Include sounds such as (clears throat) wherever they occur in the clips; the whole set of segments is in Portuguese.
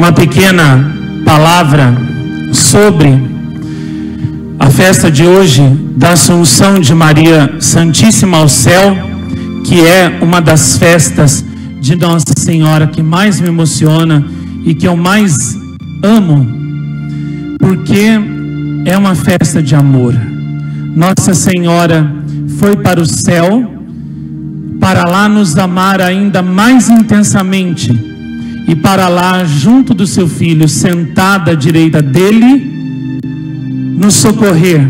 uma pequena palavra sobre a festa de hoje da Assunção de Maria Santíssima ao céu, que é uma das festas de Nossa Senhora que mais me emociona e que eu mais amo, porque é uma festa de amor. Nossa Senhora foi para o céu para lá nos amar ainda mais intensamente e para lá, junto do seu filho, sentada à direita dele, nos socorrer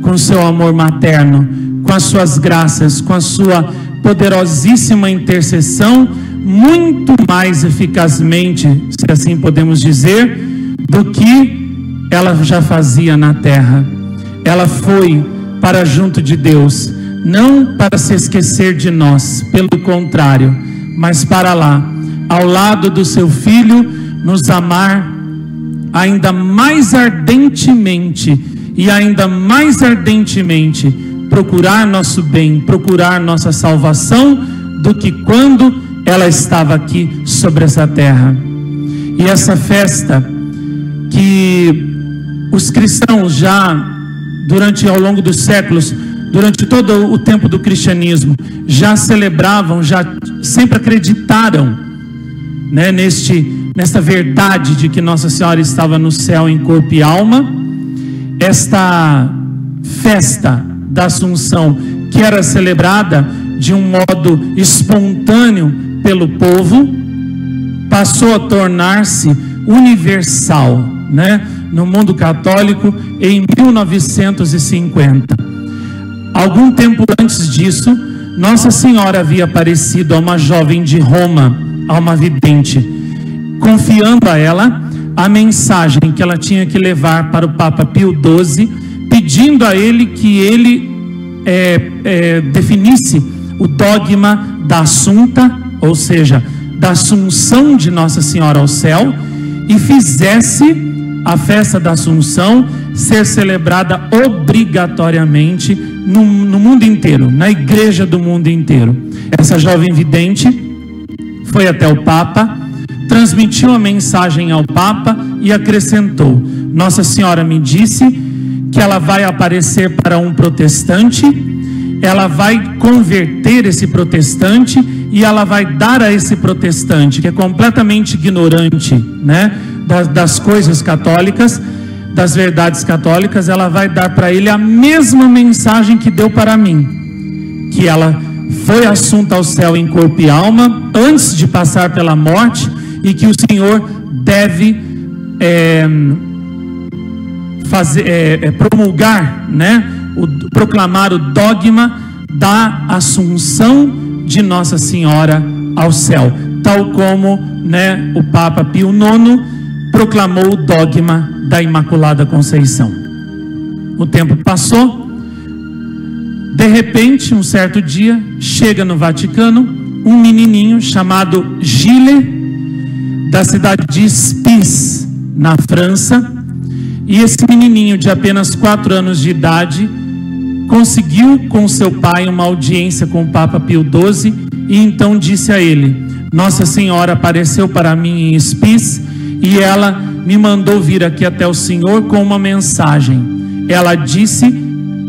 com seu amor materno, com as suas graças, com a sua poderosíssima intercessão, muito mais eficazmente, se assim podemos dizer, do que ela já fazia na terra. Ela foi para junto de Deus não para se esquecer de nós, pelo contrário, mas para lá, ao lado do seu filho, nos amar ainda mais ardentemente e ainda mais ardentemente procurar nosso bem, procurar nossa salvação do que quando ela estava aqui sobre essa terra. E essa festa que os cristãos já durante ao longo dos séculos durante todo o tempo do cristianismo, já celebravam, já sempre acreditaram né, neste, nesta verdade de que Nossa Senhora estava no céu em corpo e alma. Esta festa da Assunção, que era celebrada de um modo espontâneo pelo povo, passou a tornar-se universal, né, no mundo católico em 1950. Algum tempo antes disso, Nossa Senhora havia aparecido a uma jovem de Roma, a uma vidente, confiando a ela a mensagem que ela tinha que levar para o Papa Pio XII, pedindo a ele que ele é, é, definisse o dogma da Assunta, ou seja, da Assunção de Nossa Senhora ao céu, e fizesse a festa da Assunção ser celebrada obrigatoriamente no, no mundo inteiro, na igreja do mundo inteiro. Essa jovem vidente foi até o Papa, transmitiu a mensagem ao Papa e acrescentou: Nossa Senhora me disse que ela vai aparecer para um protestante, ela vai converter esse protestante e ela vai dar a esse protestante que é completamente ignorante, né, das, das coisas católicas, das verdades católicas, ela vai dar para ele a mesma mensagem que deu para mim, que ela foi assunta ao céu em corpo e alma antes de passar pela morte e que o Senhor deve é, fazer, é, é, promulgar, né, o, proclamar o dogma da assunção de Nossa Senhora ao céu, tal como, né, o Papa Pio IX proclamou o dogma da Imaculada Conceição. O tempo passou, de repente, um certo dia, chega no Vaticano um menininho chamado Gilles, da cidade de Spies, na França, e esse menininho de apenas quatro anos de idade conseguiu com seu pai uma audiência com o Papa Pio XII e então disse a ele: Nossa Senhora apareceu para mim em Spies e ela me mandou vir aqui até o Senhor com uma mensagem. Ela disse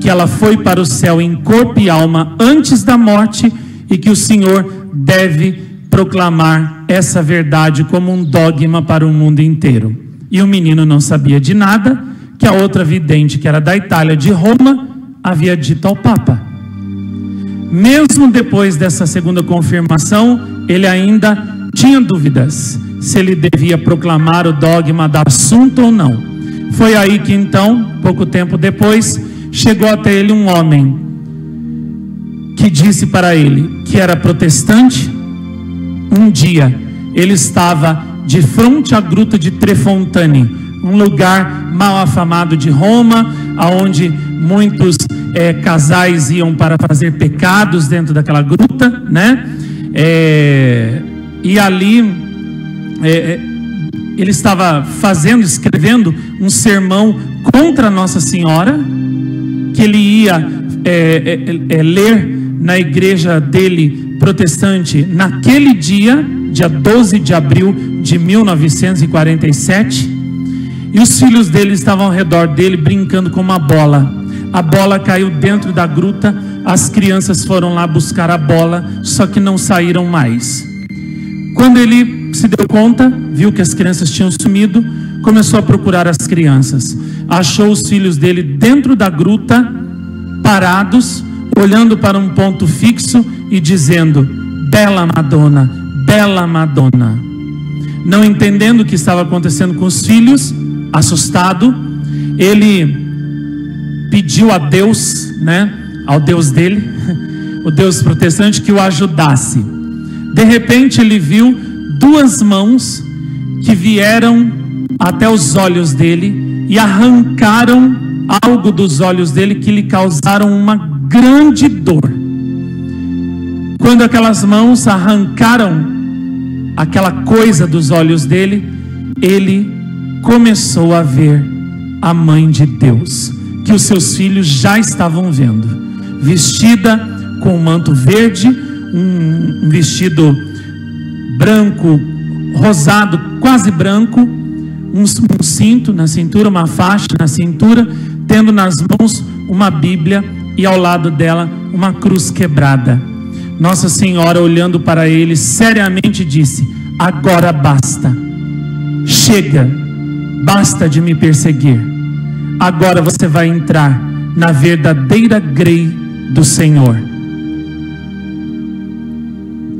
que ela foi para o céu em corpo e alma antes da morte e que o Senhor deve proclamar essa verdade como um dogma para o mundo inteiro. E o menino não sabia de nada, que a outra vidente, que era da Itália, de Roma, havia dito ao Papa. Mesmo depois dessa segunda confirmação, ele ainda tinha dúvidas se ele devia proclamar o dogma da assunto ou não. Foi aí que então, pouco tempo depois, chegou até ele um homem que disse para ele que era protestante. Um dia ele estava de frente à gruta de Trefontane, um lugar mal afamado de Roma, aonde muitos é, casais iam para fazer pecados dentro daquela gruta, né? É, e ali é, ele estava fazendo, escrevendo um sermão contra Nossa Senhora, que ele ia é, é, é, ler na igreja dele protestante naquele dia, dia 12 de abril de 1947. E os filhos dele estavam ao redor dele brincando com uma bola. A bola caiu dentro da gruta, as crianças foram lá buscar a bola, só que não saíram mais. Quando ele se deu conta, viu que as crianças tinham sumido, começou a procurar as crianças. Achou os filhos dele dentro da gruta, parados, olhando para um ponto fixo e dizendo: Bela Madonna, bela Madonna. Não entendendo o que estava acontecendo com os filhos, assustado, ele pediu a Deus, né, ao Deus dele, (laughs) o Deus protestante, que o ajudasse. De repente ele viu duas mãos que vieram até os olhos dele e arrancaram algo dos olhos dele que lhe causaram uma grande dor. Quando aquelas mãos arrancaram aquela coisa dos olhos dele, ele começou a ver a mãe de Deus, que os seus filhos já estavam vendo, vestida com um manto verde, um vestido branco, rosado, quase branco, um, um cinto na cintura, uma faixa na cintura, tendo nas mãos uma Bíblia e ao lado dela uma cruz quebrada. Nossa Senhora, olhando para ele, seriamente disse: Agora basta, chega, basta de me perseguir. Agora você vai entrar na verdadeira grei do Senhor.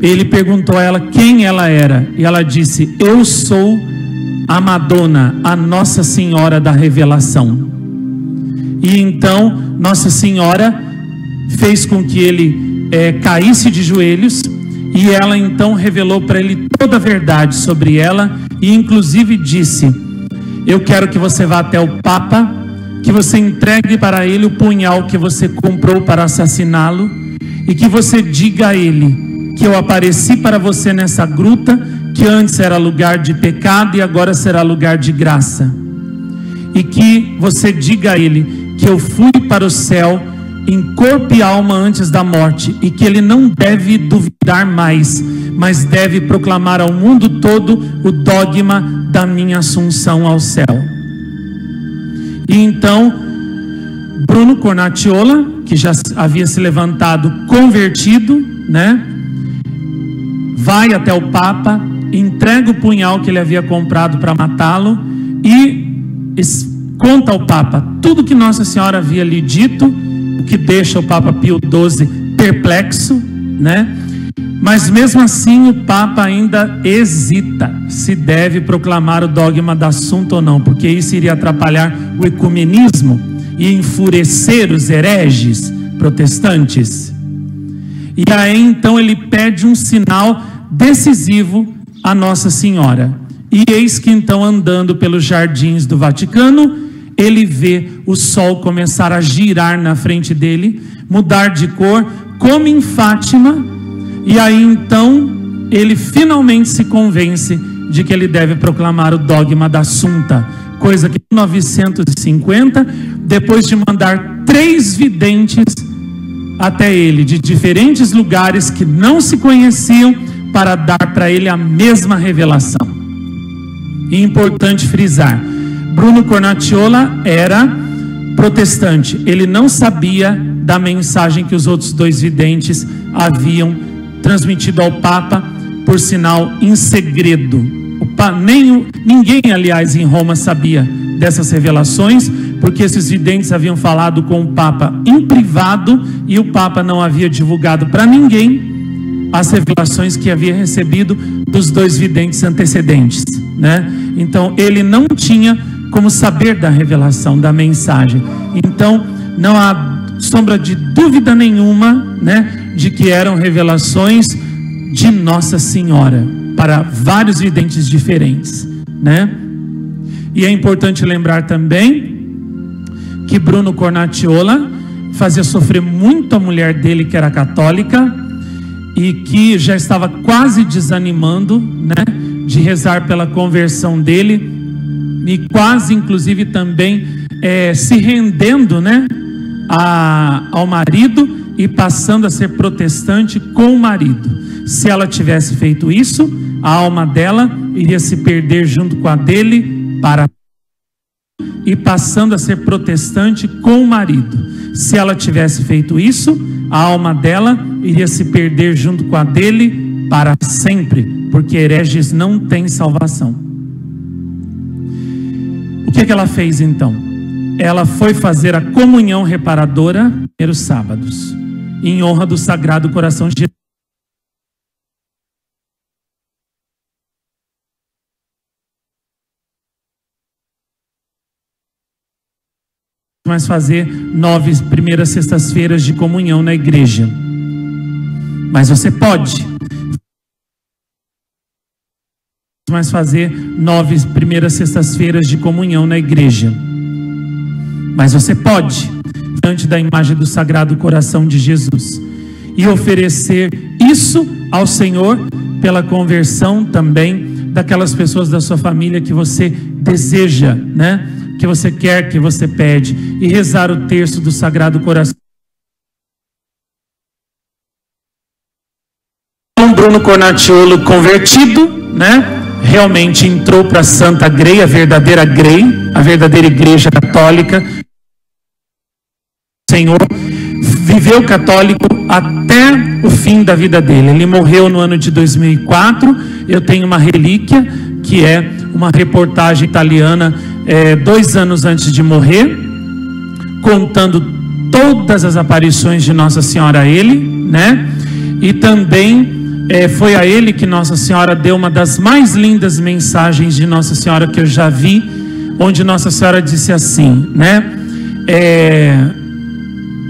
Ele perguntou a ela quem ela era, e ela disse: Eu sou a Madonna, a Nossa Senhora da Revelação. E então Nossa Senhora fez com que ele é, caísse de joelhos, e ela então revelou para ele toda a verdade sobre ela, e inclusive disse: Eu quero que você vá até o Papa, que você entregue para ele o punhal que você comprou para assassiná-lo, e que você diga a ele que eu apareci para você nessa gruta, que antes era lugar de pecado e agora será lugar de graça. E que você diga a ele que eu fui para o céu em corpo e alma antes da morte e que ele não deve duvidar mais, mas deve proclamar ao mundo todo o dogma da minha assunção ao céu. E então, Bruno Cornatiola, que já havia se levantado convertido, né? vai até o Papa, entrega o punhal que ele havia comprado para matá-lo e conta ao Papa tudo que Nossa Senhora havia lhe dito, o que deixa o Papa Pio XII perplexo, né? Mas mesmo assim o Papa ainda hesita se deve proclamar o dogma da assunto ou não, porque isso iria atrapalhar o ecumenismo e enfurecer os hereges protestantes. E aí então ele pede um sinal decisivo a Nossa Senhora. E eis que então, andando pelos jardins do Vaticano, ele vê o sol começar a girar na frente dele, mudar de cor, como em Fátima, e aí então ele finalmente se convence de que ele deve proclamar o dogma da Assunta, coisa que em 1950, depois de mandar três videntes até ele, de diferentes lugares que não se conheciam, para dar para ele a mesma revelação. E importante frisar: Bruno Cornaciola era protestante, ele não sabia da mensagem que os outros dois videntes haviam transmitido ao Papa, por sinal em segredo. Nem ninguém, aliás, em Roma sabia dessas revelações, porque esses videntes haviam falado com o Papa em privado e o Papa não havia divulgado para ninguém as revelações que havia recebido dos dois videntes antecedentes, né? Então ele não tinha como saber da revelação da mensagem. Então não há sombra de dúvida nenhuma, né, de que eram revelações de Nossa Senhora para vários videntes diferentes, né? E é importante lembrar também que Bruno Cornaciola fazia sofrer muito a mulher dele que era católica, e que já estava quase desanimando, né, de rezar pela conversão dele e quase, inclusive, também é, se rendendo, né, a, ao marido e passando a ser protestante com o marido. Se ela tivesse feito isso, a alma dela iria se perder junto com a dele para e passando a ser protestante com o marido. Se ela tivesse feito isso, a alma dela iria se perder junto com a dele para sempre, porque hereges não têm salvação. O que, é que ela fez então? Ela foi fazer a comunhão reparadora nos sábados, em honra do Sagrado Coração de Jesus. Mais fazer nove primeiras sextas-feiras de comunhão na igreja. Mas você pode. mais fazer nove primeiras sextas-feiras de comunhão na igreja. Mas você pode, diante da imagem do Sagrado Coração de Jesus, e oferecer isso ao Senhor pela conversão também daquelas pessoas da sua família que você deseja, né? Que você quer, que você pede, e rezar o terço do Sagrado Coração. Bruno Cornatiolo convertido, né? Realmente entrou para a Santa Grey, a verdadeira Grey, a verdadeira igreja católica. O Senhor viveu católico até o fim da vida dele. Ele morreu no ano de 2004. Eu tenho uma relíquia que é uma reportagem italiana é, dois anos antes de morrer, contando todas as aparições de Nossa Senhora a ele, né? E também é, foi a ele que Nossa Senhora deu uma das mais lindas mensagens de Nossa Senhora que eu já vi, onde Nossa Senhora disse assim, né? É,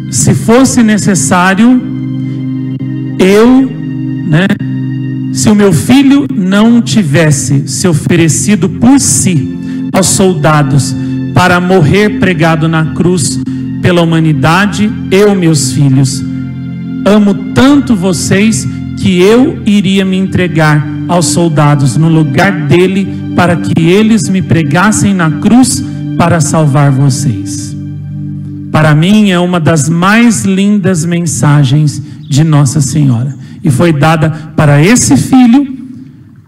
se fosse necessário, eu, né? Se o meu filho não tivesse se oferecido por si, aos soldados para morrer pregado na cruz pela humanidade, eu, meus filhos, amo tanto vocês que eu iria me entregar aos soldados no lugar dele para que eles me pregassem na cruz para salvar vocês. Para mim é uma das mais lindas mensagens de Nossa Senhora e foi dada para esse filho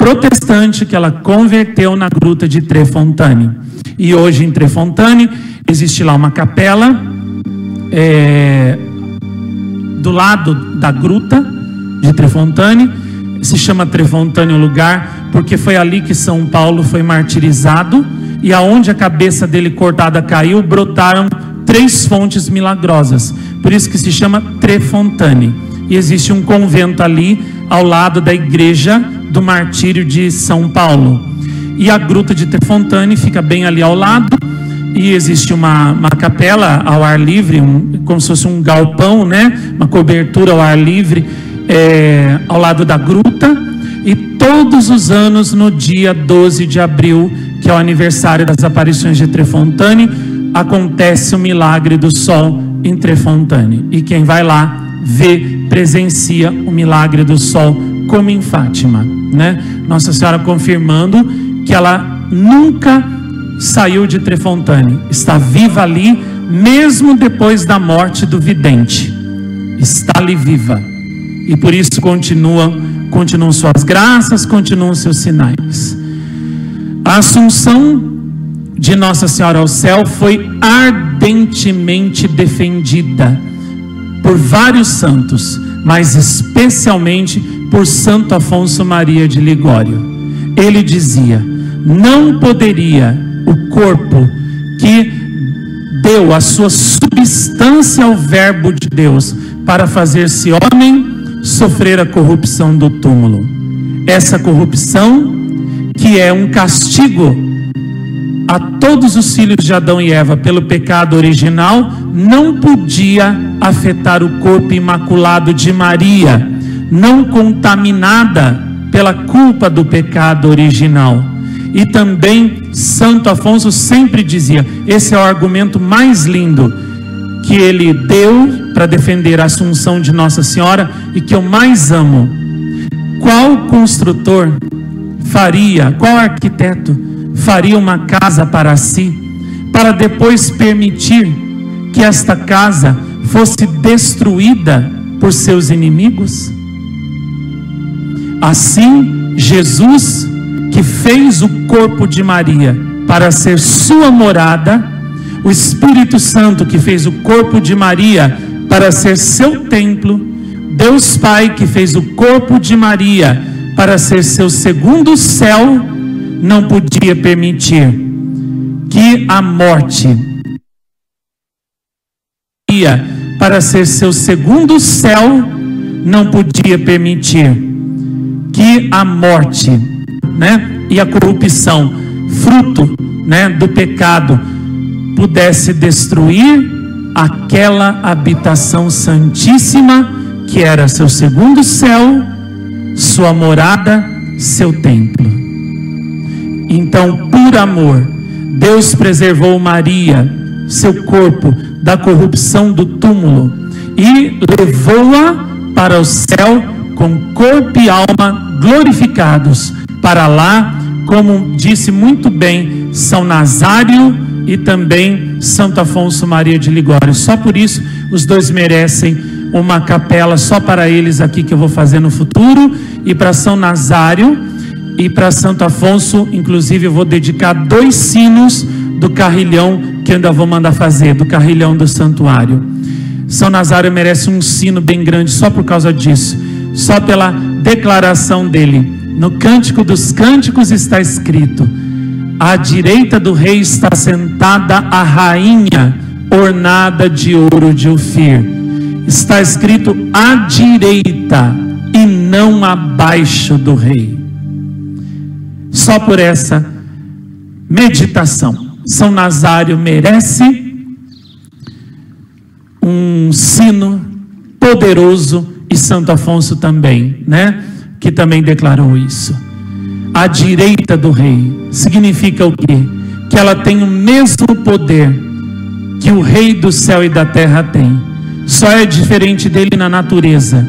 protestante que ela converteu na gruta de Trefontane. E hoje em Trefontane existe lá uma capela é, do lado da gruta de Trefontane. Se chama Trefontane o lugar porque foi ali que São Paulo foi martirizado e aonde a cabeça dele cortada caiu brotaram três fontes milagrosas. Por isso que se chama Trefontane. E existe um convento ali ao lado da igreja do martírio de São Paulo. E a gruta de Tefontane fica bem ali ao lado. E existe uma, uma capela ao ar livre, um, como se fosse um galpão, né? Uma cobertura ao ar livre é, ao lado da gruta. E todos os anos, no dia 12 de abril, que é o aniversário das aparições de Trefontane, acontece o milagre do sol em Trefontane. E quem vai lá vê, presencia o milagre do sol como em Fátima, né? Nossa Senhora confirmando que ela nunca saiu de Trefontane, está viva ali, mesmo depois da morte do vidente, está ali viva, e por isso continua, continuam suas graças, continuam seus sinais. A Assunção de Nossa Senhora ao céu foi ardentemente defendida por vários santos, mas especialmente por Santo Afonso Maria de Ligório. Ele dizia: não poderia o corpo que deu a sua substância ao Verbo de Deus para fazer-se homem sofrer a corrupção do túmulo. Essa corrupção, que é um castigo a todos os filhos de Adão e Eva pelo pecado original, não podia afetar o corpo imaculado de Maria, não contaminada pela culpa do pecado original. E também Santo Afonso sempre dizia: esse é o argumento mais lindo que ele deu para defender a Assunção de Nossa Senhora e que eu mais amo. Qual construtor faria, qual arquiteto faria uma casa para si, para depois permitir que esta casa fosse destruída por seus inimigos? Assim, Jesus, que fez o corpo de Maria para ser sua morada, o Espírito Santo, que fez o corpo de Maria para ser seu templo, Deus Pai, que fez o corpo de Maria para ser seu segundo céu, não podia permitir que a morte para ser seu segundo céu não podia permitir que a morte, né, e a corrupção, fruto, né, do pecado, pudesse destruir aquela habitação santíssima que era seu segundo céu, sua morada, seu templo. Então, por amor, Deus preservou Maria, seu corpo, da corrupção do túmulo e levou-a para o céu com corpo e alma glorificados. Para lá, como disse muito bem São Nazário e também Santo Afonso Maria de Ligório. Só por isso os dois merecem uma capela só para eles aqui que eu vou fazer no futuro e para São Nazário e para Santo Afonso, inclusive eu vou dedicar dois sinos do carrilhão que ainda vou mandar fazer, do carrilhão do santuário. São Nazário merece um sino bem grande só por causa disso, só pela declaração dele. No Cântico dos Cânticos está escrito: à direita do rei está sentada a rainha ornada de ouro de Ofir. Está escrito à direita e não abaixo do rei. Só por essa meditação, São Nazário merece um sino poderoso e Santo Afonso também, né? Que também declarou isso à direita do rei. Significa o quê? Que ela tem o mesmo poder que o rei do céu e da terra tem. Só é diferente dele na natureza,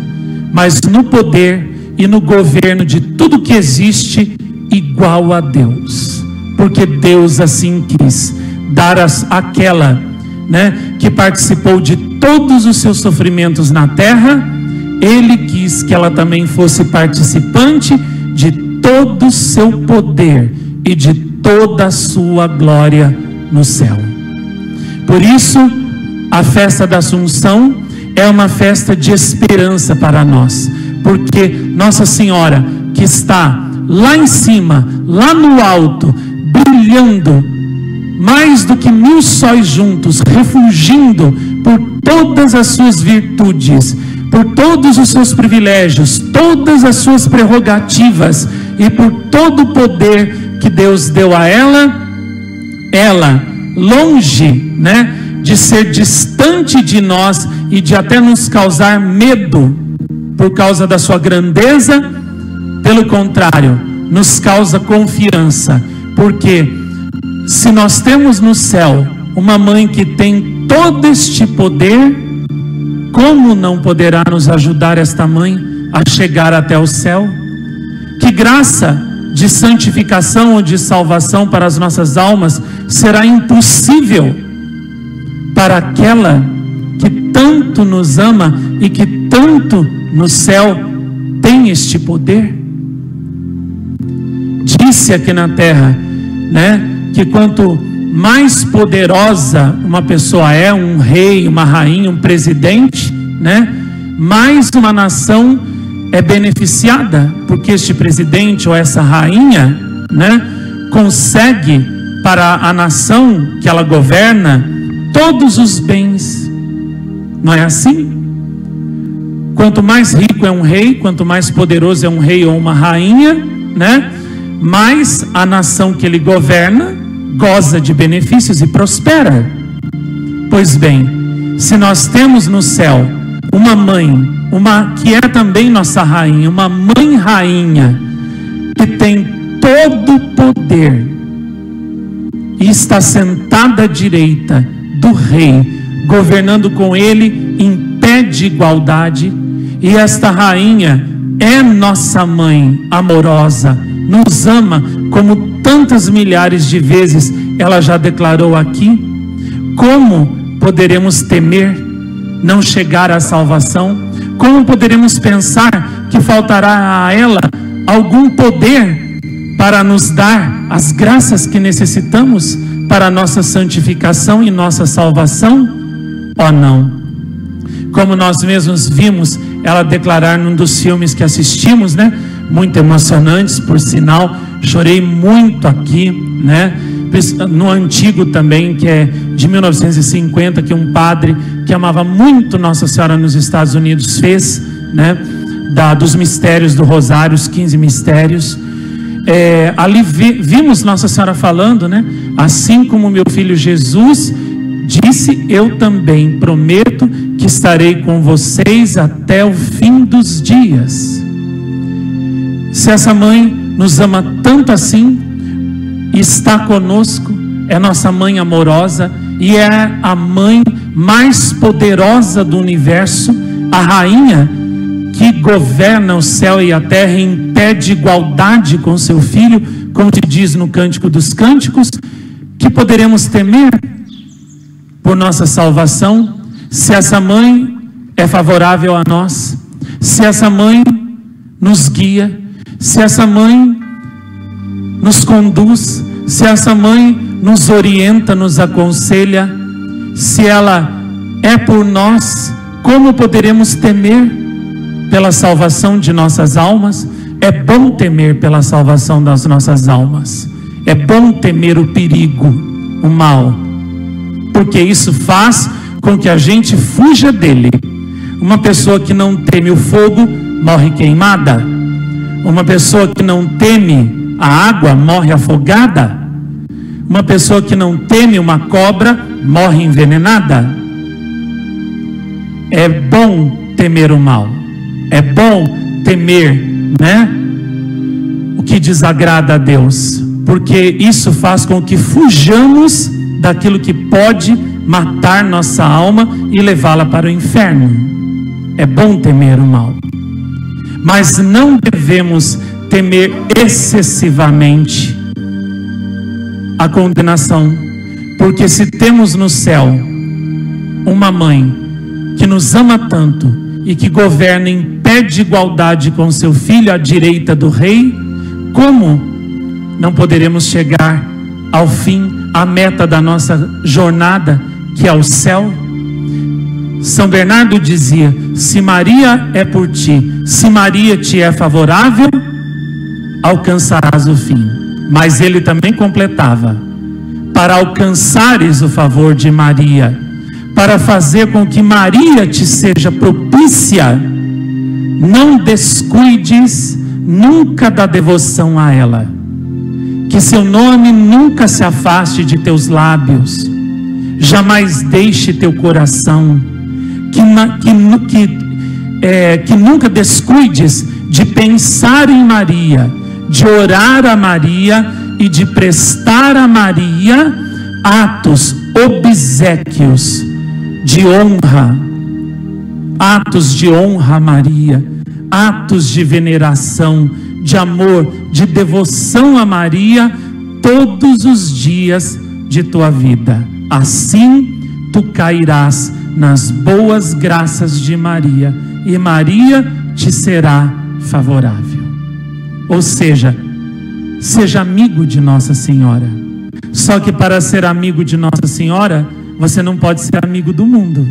mas no poder e no governo de tudo que existe igual a Deus. Porque Deus assim quis dar as, aquela, né, que participou de todos os seus sofrimentos na terra, ele quis que ela também fosse participante de todo o seu poder e de toda a sua glória no céu. Por isso, a festa da Assunção é uma festa de esperança para nós, porque Nossa Senhora, que está lá em cima, lá no alto, brilhando, mais do que mil sóis juntos, refugindo por todas as suas virtudes, por todos os seus privilégios, todas as suas prerrogativas, e por todo o poder que Deus deu a ela, ela, longe, né, de ser distante de nós e de até nos causar medo por causa da sua grandeza, pelo contrário, nos causa confiança, porque se nós temos no céu uma mãe que tem todo este poder, como não poderá nos ajudar esta mãe a chegar até o céu? Que graça de santificação ou de salvação para as nossas almas será impossível para aquela que tanto nos ama e que tanto no céu tem este poder? Disse aqui na terra, né, que quanto mais poderosa uma pessoa é, um rei, uma rainha, um presidente, né, mais uma nação é beneficiada porque este presidente ou essa rainha, né, consegue para a nação que ela governa todos os bens. Não é assim? Quanto mais rico é um rei, quanto mais poderoso é um rei ou uma rainha, né? Mais a nação que ele governa goza de benefícios e prospera. Pois bem, se nós temos no céu uma mãe uma que é também nossa rainha, uma mãe rainha, que tem todo o poder e está sentada à direita do rei, governando com ele em pé de igualdade, e esta rainha é nossa mãe amorosa, nos ama como tantas milhares de vezes ela já declarou aqui. Como poderemos temer não chegar à salvação? Como poderemos pensar que faltará a ela algum poder para nos dar as graças que necessitamos para nossa santificação e nossa salvação? Oh, não. Como nós mesmos vimos ela declarar num dos filmes que assistimos, né? Muito emocionantes, por sinal, chorei muito aqui, né? No antigo também, que é de 1950, que um padre que amava muito Nossa Senhora nos Estados Unidos fez, né? Da, dos mistérios do Rosário, os 15 mistérios é, ali vi, vimos Nossa Senhora falando, né? Assim como meu filho Jesus disse, eu também prometo que estarei com vocês até o fim dos dias. Se essa mãe nos ama tanto assim, está conosco, é nossa mãe amorosa e é a mãe mais poderosa do universo, a rainha que governa o céu e a terra em pé de igualdade com seu filho, como te diz no Cântico dos Cânticos, que poderemos temer por nossa salvação, se essa mãe é favorável a nós, se essa mãe nos guia, se essa mãe nos conduz, se essa mãe nos orienta, nos aconselha, se ela é por nós, como poderemos temer? pela salvação de nossas almas, é bom temer pela salvação das nossas almas. É bom temer o perigo, o mal, porque isso faz com que a gente fuja dele. Uma pessoa que não teme o fogo morre queimada. Uma pessoa que não teme a água morre afogada. Uma pessoa que não teme uma cobra morre envenenada. É bom temer o mal. É bom temer, né? O que desagrada a Deus, porque isso faz com que fujamos daquilo que pode matar nossa alma e levá-la para o inferno. É bom temer o mal, mas não devemos temer excessivamente a condenação, porque se temos no céu uma mãe que nos ama tanto e que governa em pé de igualdade com seu filho à direita do rei, como não poderemos chegar ao fim, à meta da nossa jornada, que é o céu? São Bernardo dizia: se Maria é por ti, se Maria te é favorável, alcançarás o fim. Mas ele também completava: para alcançares o favor de Maria, para fazer com que Maria te seja propícia, não descuides nunca da devoção a ela. Que seu nome nunca se afaste de teus lábios, jamais deixe teu coração, que, que, que, é, que nunca descuides de pensar em Maria, de orar a Maria e de prestar a Maria atos, obsequios de honra, atos de honra a Maria, atos de veneração, de amor, de devoção a Maria todos os dias de tua vida. Assim tu cairás nas boas graças de Maria e Maria te será favorável. Ou seja, seja amigo de Nossa Senhora. Só que para ser amigo de Nossa Senhora, você não pode ser amigo do mundo.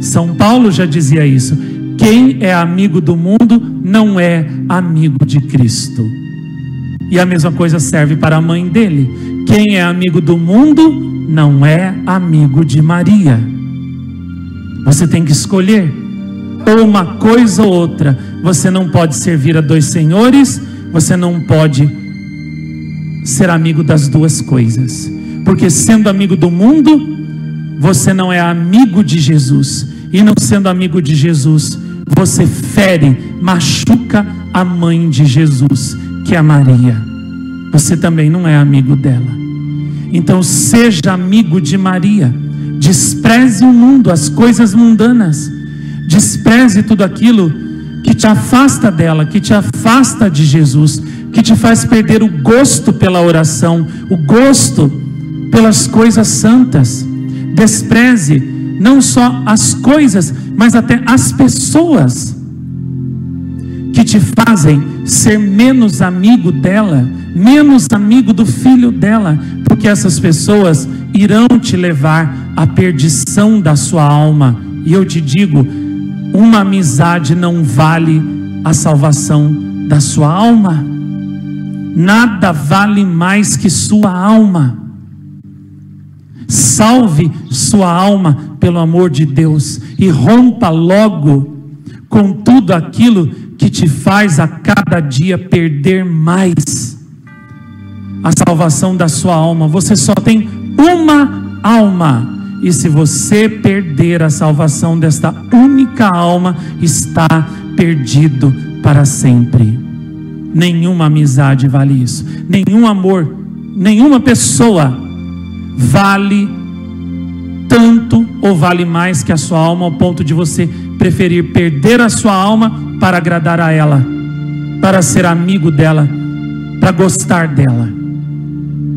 São Paulo já dizia isso. Quem é amigo do mundo não é amigo de Cristo. E a mesma coisa serve para a mãe dele. Quem é amigo do mundo não é amigo de Maria. Você tem que escolher ou uma coisa ou outra. Você não pode servir a dois senhores, você não pode ser amigo das duas coisas. Porque sendo amigo do mundo, você não é amigo de Jesus. E não sendo amigo de Jesus, você fere, machuca a mãe de Jesus, que é Maria. Você também não é amigo dela. Então seja amigo de Maria. Despreze o mundo, as coisas mundanas. Despreze tudo aquilo que te afasta dela, que te afasta de Jesus, que te faz perder o gosto pela oração, o gosto pelas coisas santas despreze não só as coisas, mas até as pessoas que te fazem ser menos amigo dela, menos amigo do filho dela, porque essas pessoas irão te levar à perdição da sua alma. E eu te digo, uma amizade não vale a salvação da sua alma. Nada vale mais que sua alma. Salve sua alma pelo amor de Deus e rompa logo com tudo aquilo que te faz a cada dia perder mais a salvação da sua alma. Você só tem uma alma. E se você perder a salvação desta única alma, está perdido para sempre. Nenhuma amizade vale isso. Nenhum amor, nenhuma pessoa vale tanto ou vale mais que a sua alma ao ponto de você preferir perder a sua alma para agradar a ela, para ser amigo dela, para gostar dela.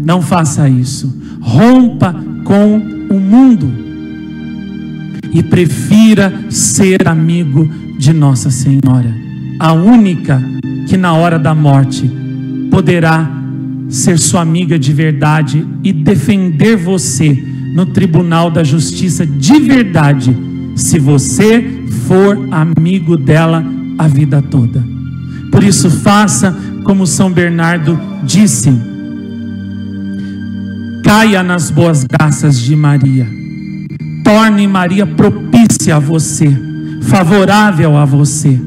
Não faça isso. Rompa com o mundo e prefira ser amigo de Nossa Senhora, a única que na hora da morte poderá ser sua amiga de verdade e defender você no tribunal da justiça de verdade, se você for amigo dela a vida toda. Por isso, faça como São Bernardo disse: caia nas boas graças de Maria, torne Maria propícia a você, favorável a você,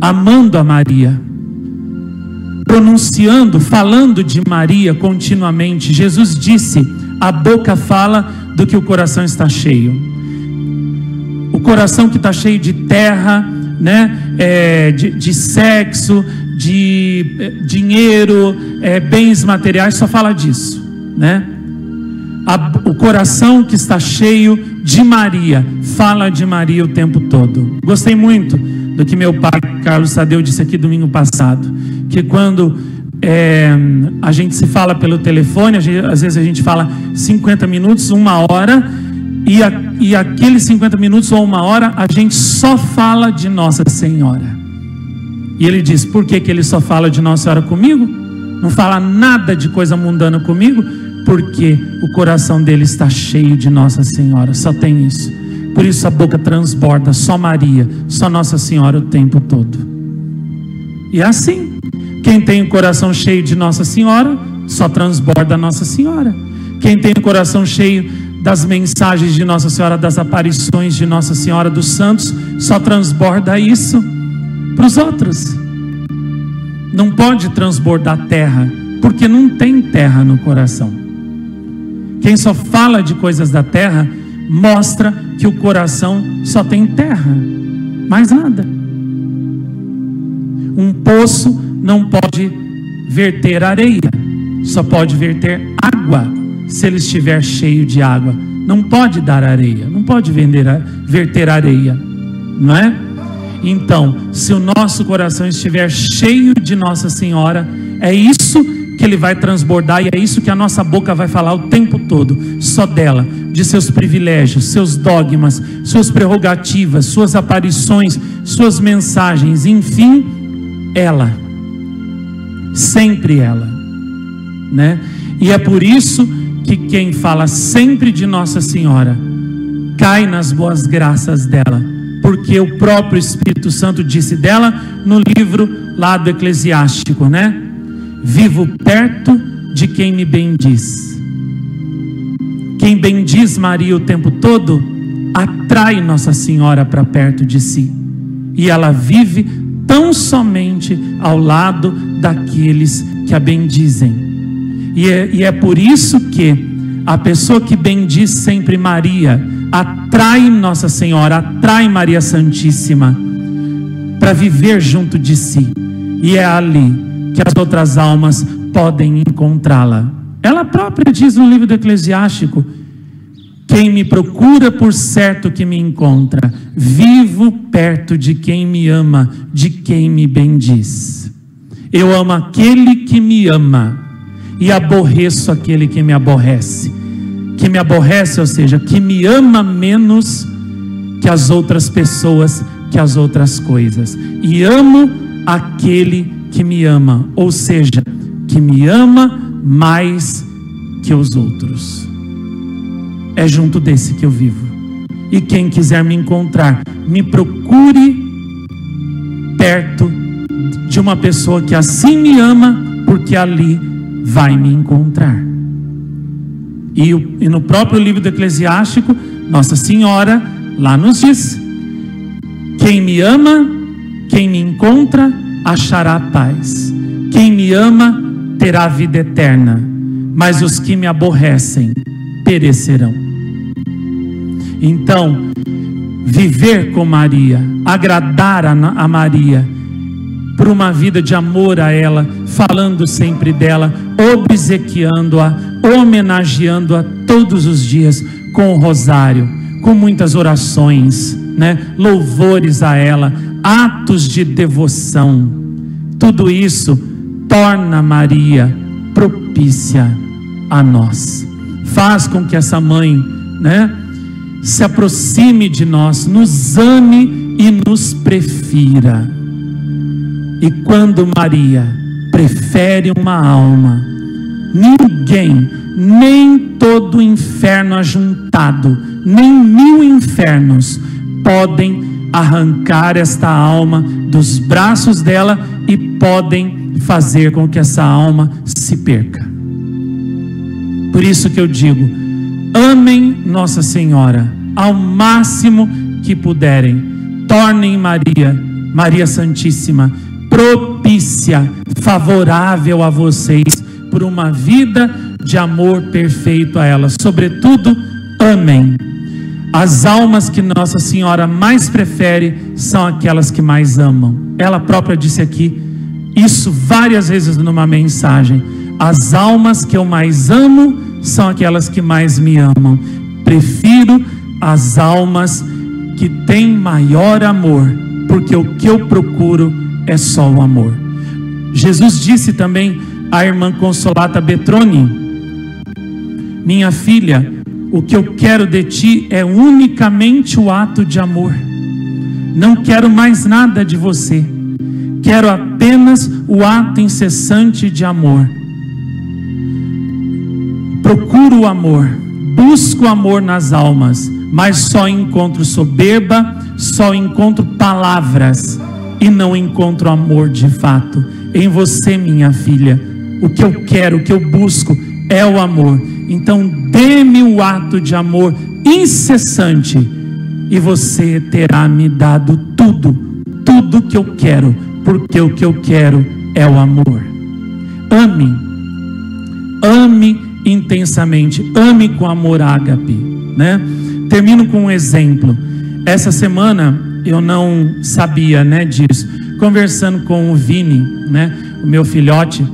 amando a Maria, pronunciando, falando de Maria continuamente. Jesus disse: a boca fala do que o coração está cheio. O coração que está cheio de terra, né, é, de, de, sexo, de é, dinheiro, é, bens materiais, só fala disso, né? A, o coração que está cheio de Maria, fala de Maria o tempo todo. Gostei muito do que meu pai Carlos Sadeu disse aqui domingo passado, que quando é, a gente se fala pelo telefone, gente, às vezes a gente fala 50 minutos, uma hora, e, a, e aqueles 50 minutos ou uma hora a gente só fala de Nossa Senhora. E ele diz: por que, que ele só fala de Nossa Senhora comigo? Não fala nada de coisa mundana comigo? Porque o coração dele está cheio de Nossa Senhora, só tem isso. Por isso a boca transborda, só Maria, só Nossa Senhora o tempo todo. E é assim, quem tem o coração cheio de Nossa Senhora, só transborda Nossa Senhora. Quem tem o coração cheio das mensagens de Nossa Senhora, das aparições de Nossa Senhora dos Santos, só transborda isso para os outros. Não pode transbordar terra, porque não tem terra no coração. Quem só fala de coisas da terra, mostra que o coração só tem terra, mais nada. Um poço não pode verter areia, só pode verter água se ele estiver cheio de água. Não pode dar areia, não pode vender, verter areia, não é? Então, se o nosso coração estiver cheio de Nossa Senhora, é isso que ele vai transbordar e é isso que a nossa boca vai falar o tempo todo, só dela, de seus privilégios, seus dogmas, suas prerrogativas, suas aparições, suas mensagens, enfim, ela. Sempre ela, né? E é por isso que quem fala sempre de Nossa Senhora cai nas boas graças dela, porque o próprio Espírito Santo disse dela no livro lá do Eclesiástico, né? Vivo perto de quem me bendiz. Quem bendiz Maria o tempo todo atrai Nossa Senhora para perto de si, e ela vive tão somente ao lado daqueles que a bendizem. E é, e é por isso que a pessoa que bendiz sempre Maria atrai Nossa Senhora, atrai Maria Santíssima para viver junto de si. E é ali que as outras almas podem encontrá-la. Ela própria diz no livro do Eclesiástico: Quem me procura, por certo que me encontra. Vivo perto de quem me ama, de quem me bendiz. Eu amo aquele que me ama e aborreço aquele que me aborrece. Que me aborrece, ou seja, que me ama menos que as outras pessoas, que as outras coisas. E amo aquele que me ama, ou seja, que me ama mais que os outros. É junto desse que eu vivo. E quem quiser me encontrar, me procure perto de uma pessoa que assim me ama, porque ali vai me encontrar. E, e no próprio livro do Eclesiástico, Nossa Senhora lá nos diz: quem me ama, quem me encontra, achará paz. Quem me ama, terá vida eterna. Mas os que me aborrecem perecerão. Então, viver com Maria, agradar a, a Maria, por uma vida de amor a ela, falando sempre dela, obsequiando-a, homenageando-a todos os dias com o rosário, com muitas orações, né? louvores a ela, atos de devoção. Tudo isso torna Maria propícia a nós. Faz com que essa mãe, né, se aproxime de nós, nos ame e nos prefira. E quando Maria prefere uma alma, ninguém, nem todo inferno ajuntado, nem mil infernos podem arrancar esta alma dos braços dela e podem fazer com que essa alma se perca. Por isso que eu digo: amem Nossa Senhora ao máximo que puderem. Tornem Maria, Maria Santíssima, propícia, favorável a vocês por uma vida de amor perfeito a ela. Sobretudo, amem. As almas que Nossa Senhora mais prefere são aquelas que mais amam. Ela própria disse aqui isso várias vezes numa mensagem. As almas que eu mais amo são aquelas que mais me amam. Prefiro as almas que têm maior amor, porque o que eu procuro é só o amor. Jesus disse também à irmã Consolata Betrone: Minha filha, o que eu quero de ti é unicamente o ato de amor. Não quero mais nada de você. Quero apenas o ato incessante de amor. Procuro o amor, busco o amor nas almas, mas só encontro soberba, só encontro palavras e não encontro amor de fato. Em você, minha filha, o que eu quero, o que eu busco é o amor. Então, dê-me o ato de amor incessante e você terá me dado tudo, tudo que eu quero, porque o que eu quero é o amor. Ame, ame intensamente, ame com amor ágape, né? Termino com um exemplo. Essa semana eu não sabia, né, disso. Conversando com o Vini, né, o meu filhote,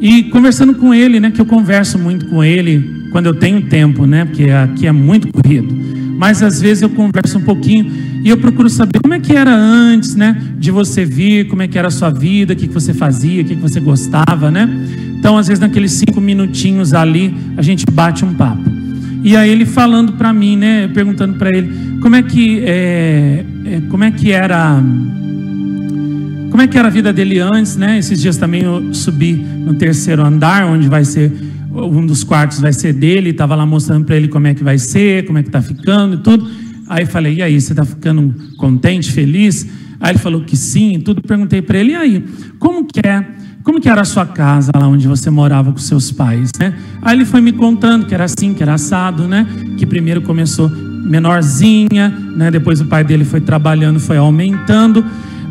e conversando com ele, né, que eu converso muito com ele quando eu tenho tempo, né, porque aqui é muito corrido. Mas às vezes eu converso um pouquinho e eu procuro saber como é que era antes, né, de você vir, como é que era a sua vida, o que, que você fazia, o que, que você gostava, né? Então, às vezes naqueles cinco minutinhos ali, a gente bate um papo. E aí ele falando para mim, né, perguntando para ele como é que é, é, como é que era como é que era a vida dele antes, né? Esses dias também eu subi no terceiro andar, onde vai ser um dos quartos vai ser dele, estava lá mostrando para ele como é que vai ser, como é que está ficando e tudo. Aí falei, e aí, você está ficando contente, feliz? Aí ele falou que sim, tudo. Perguntei para ele, e aí, como que é? Como que era a sua casa lá onde você morava com seus pais, né? Aí ele foi me contando que era assim, que era assado, né? Que primeiro começou menorzinha, né? Depois o pai dele foi trabalhando, foi aumentando.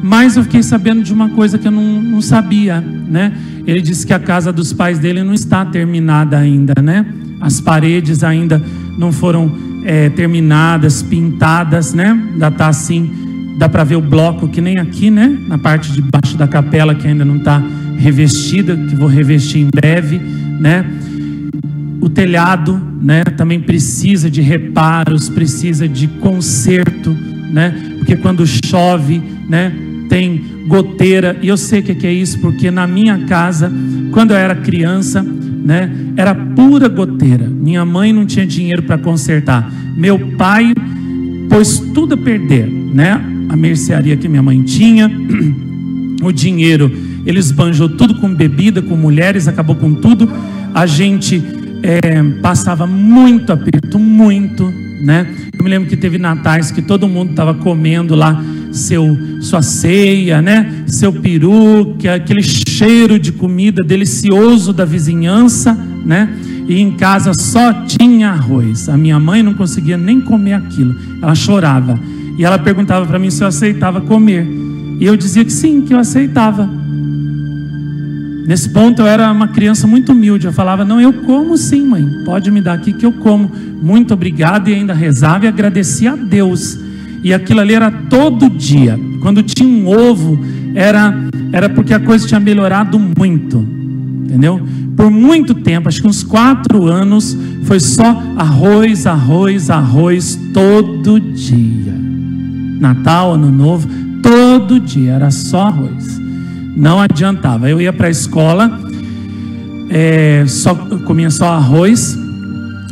Mas eu fiquei sabendo de uma coisa que eu não, não sabia, né? Ele disse que a casa dos pais dele não está terminada ainda, né? As paredes ainda não foram é, terminadas, pintadas, né? Ainda está assim, dá para ver o bloco que nem aqui, né? Na parte de baixo da capela que ainda não está revestida, que vou revestir em breve, né? O telhado, né, também precisa de reparos, precisa de conserto, né? Porque quando chove, né, tem goteira, e eu sei o que é isso, porque na minha casa, quando eu era criança, né, era pura goteira. Minha mãe não tinha dinheiro para consertar. Meu pai pôs tudo a perder, né? A mercearia que minha mãe tinha, (clears throat) o dinheiro, ele esbanjou tudo com bebida, com mulheres, acabou com tudo. A gente é, passava muito aperto, muito, né? Eu me lembro que teve natais que todo mundo estava comendo lá seu sua ceia, né? Seu peru, que é aquele cheiro de comida delicioso da vizinhança, né? E em casa só tinha arroz. A minha mãe não conseguia nem comer aquilo. Ela chorava. E ela perguntava para mim se eu aceitava comer. E eu dizia que sim, que eu aceitava. Nesse ponto eu era uma criança muito humilde. Eu falava: Não, eu como sim, mãe. Pode me dar aqui que eu como. Muito obrigado. E ainda rezava e agradecia a Deus. E aquilo ali era todo dia. Quando tinha um ovo, era, era porque a coisa tinha melhorado muito. Entendeu? Por muito tempo, acho que uns quatro anos, foi só arroz, arroz, arroz, todo dia. Natal, Ano Novo, todo dia, era só arroz. Não adiantava. Eu ia para a escola, é, só, comia só arroz.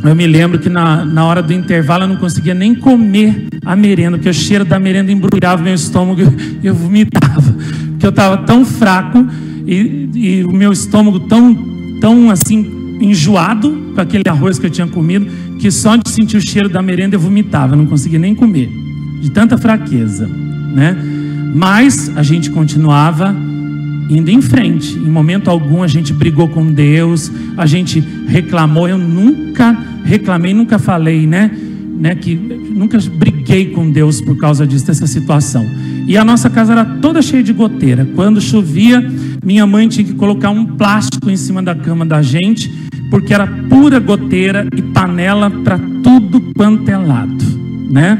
Eu me lembro que na, na hora do intervalo eu não conseguia nem comer a merenda, porque o cheiro da merenda embrulhava meu estômago e eu vomitava. Porque eu estava tão fraco e, e, o meu estômago tão, tão assim, enjoado com aquele arroz que eu tinha comido, que só de sentir o cheiro da merenda eu vomitava, eu não conseguia nem comer, de tanta fraqueza, né? Mas a gente continuava indo em frente. Em momento algum a gente brigou com Deus, a gente reclamou. Eu nunca reclamei, nunca falei, né? Né que nunca briguei com Deus por causa disso, dessa situação. E a nossa casa era toda cheia de goteira. Quando chovia, minha mãe tinha que colocar um plástico em cima da cama da gente, porque era pura goteira e panela para tudo quanto é lado, né?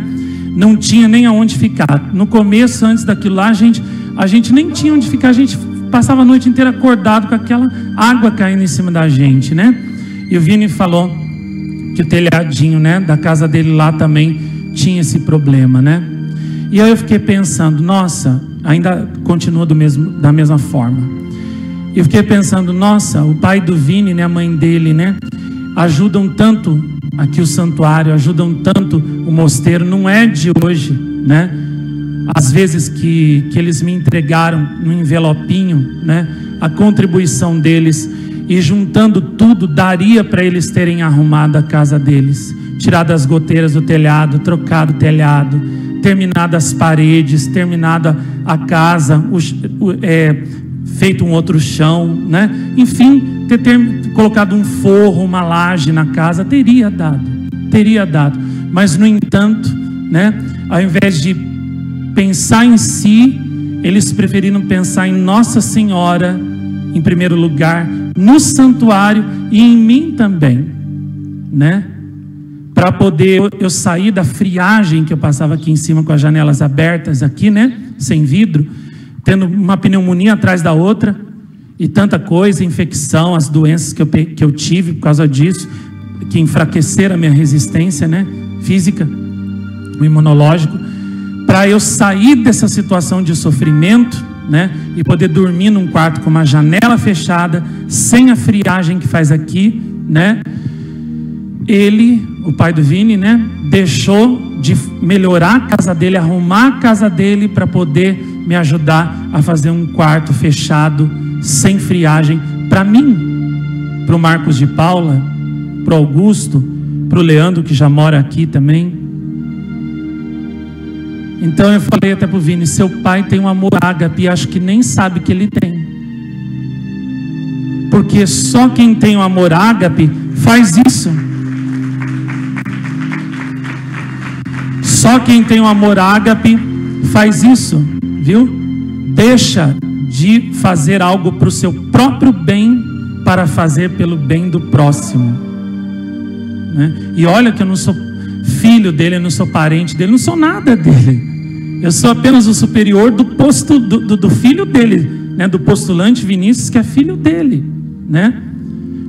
Não tinha nem aonde ficar. No começo, antes daquilo lá, a gente, a gente nem tinha onde ficar, a gente passava a noite inteira acordado com aquela água caindo em cima da gente, né? E o Vini falou que o telhadinho, né, da casa dele lá também tinha esse problema, né? E aí eu fiquei pensando, nossa, ainda continua do mesmo, da mesma forma. Eu fiquei pensando, nossa, o pai do Vini, né, a mãe dele, né, ajudam tanto aqui o santuário, ajudam tanto o mosteiro, não é de hoje, né? Às vezes que, que eles me entregaram no envelopinho, né, a contribuição deles, e juntando tudo, daria para eles terem arrumado a casa deles, tirado as goteiras do telhado, trocado o telhado, terminado as paredes, terminado a casa, o, o, é, feito um outro chão, né? Enfim, ter, ter colocado um forro, uma laje na casa, teria dado, teria dado. Mas no entanto, né? Ao invés de pensar em si, eles preferiram pensar em Nossa Senhora em primeiro lugar, no santuário e em mim também, né? Para poder eu sair da friagem que eu passava aqui em cima com as janelas abertas aqui, né? Sem vidro, tendo uma pneumonia atrás da outra e tanta coisa, infecção, as doenças que eu, que eu tive por causa disso, que enfraqueceram a minha resistência, né? Física, o imunológico para eu sair dessa situação de sofrimento, né, e poder dormir num quarto com uma janela fechada, sem a friagem que faz aqui, né? Ele, o pai do Vini, né, deixou de melhorar a casa dele, arrumar a casa dele para poder me ajudar a fazer um quarto fechado, sem friagem, para mim, para o Marcos de Paula, para o Augusto, para o Leandro que já mora aqui também, então eu falei até para o Vini: seu pai tem um amor ágape acho que nem sabe que ele tem. Porque só quem tem um amor ágape faz isso. Só quem tem um amor ágape faz isso, viu? Deixa de fazer algo para o seu próprio bem para fazer pelo bem do próximo. Né? E olha que eu não sou filho dele, eu não sou parente dele, não sou nada dele. Eu sou apenas o superior do posto do, do, do filho dele, né? do postulante Vinícius, que é filho dele, né?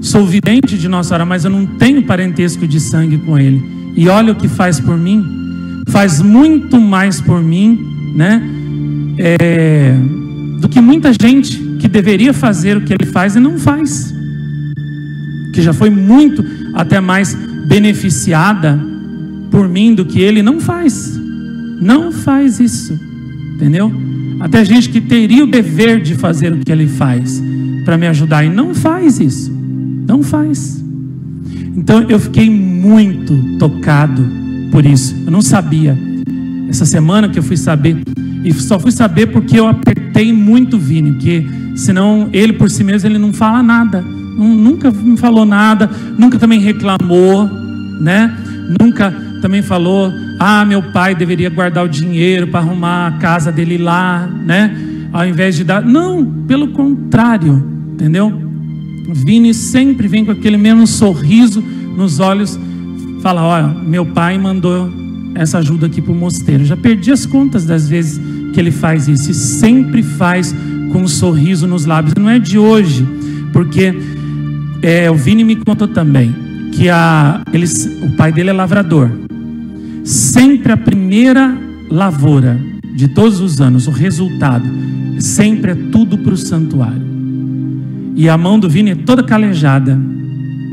Sou vidente de Nossa Senhora, mas eu não tenho parentesco de sangue com ele. E olha o que faz por mim. Faz muito mais por mim, né? É, do que muita gente que deveria fazer o que ele faz e não faz. Que já foi muito até mais beneficiada por mim do que ele, não faz. Não faz isso. Entendeu? Até gente que teria o dever de fazer o que ele faz para me ajudar e não faz isso. Não faz. Então eu fiquei muito tocado por isso. Eu não sabia. Essa semana que eu fui saber, e só fui saber porque eu apertei muito o Vini, porque senão ele por si mesmo ele não fala nada. Nunca me falou nada, nunca também reclamou, né? Nunca também falou, ah, meu pai deveria guardar o dinheiro para arrumar a casa dele lá, né? Ao invés de dar. Não, pelo contrário, entendeu? Vini sempre vem com aquele mesmo sorriso nos olhos, fala: Olha, meu pai mandou essa ajuda aqui para o mosteiro. Já perdi as contas das vezes que ele faz isso, e sempre faz com um sorriso nos lábios. Não é de hoje, porque é, o Vini me contou também que a, eles, o pai dele é lavrador. Sempre a primeira lavoura de todos os anos, o resultado, sempre é tudo para o santuário. E a mão do Vini é toda calejada.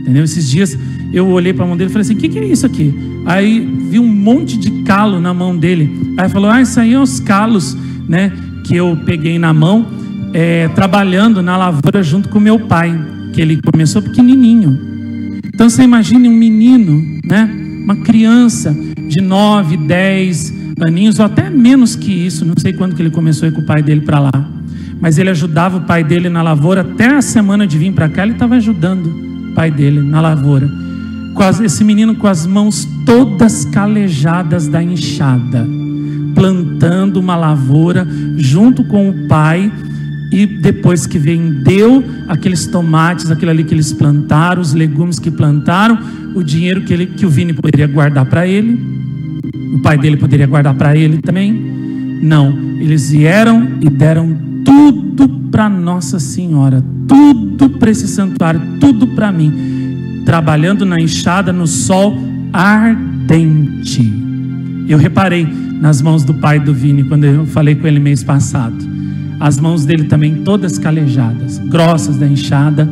Entendeu? Esses dias eu olhei para a mão dele e falei assim: o que, que, é isso aqui? Aí vi um monte de calo na mão dele. Aí falou: ah, isso aí é os calos, né? Que eu peguei na mão, é, trabalhando na lavoura junto com meu pai, que ele começou pequenininho. Então você imagine um menino, né? Uma criança de 9, 10 aninhos, ou até menos que isso, não sei quando que ele começou a ir com o pai dele para lá. Mas ele ajudava o pai dele na lavoura, até a semana de vir para cá, ele estava ajudando o pai dele na lavoura. Esse menino com as mãos todas calejadas da enxada, plantando uma lavoura junto com o pai, e depois que vendeu aqueles tomates, aquilo ali que eles plantaram, os legumes que plantaram, o dinheiro que, ele, que o Vini poderia guardar para ele, o pai dele poderia guardar para ele também. Não, eles vieram e deram tudo para Nossa Senhora, tudo para esse santuário, tudo para mim, trabalhando na enxada no sol ardente. Eu reparei nas mãos do pai do Vini quando eu falei com ele mês passado. As mãos dele também todas calejadas, grossas da enxada,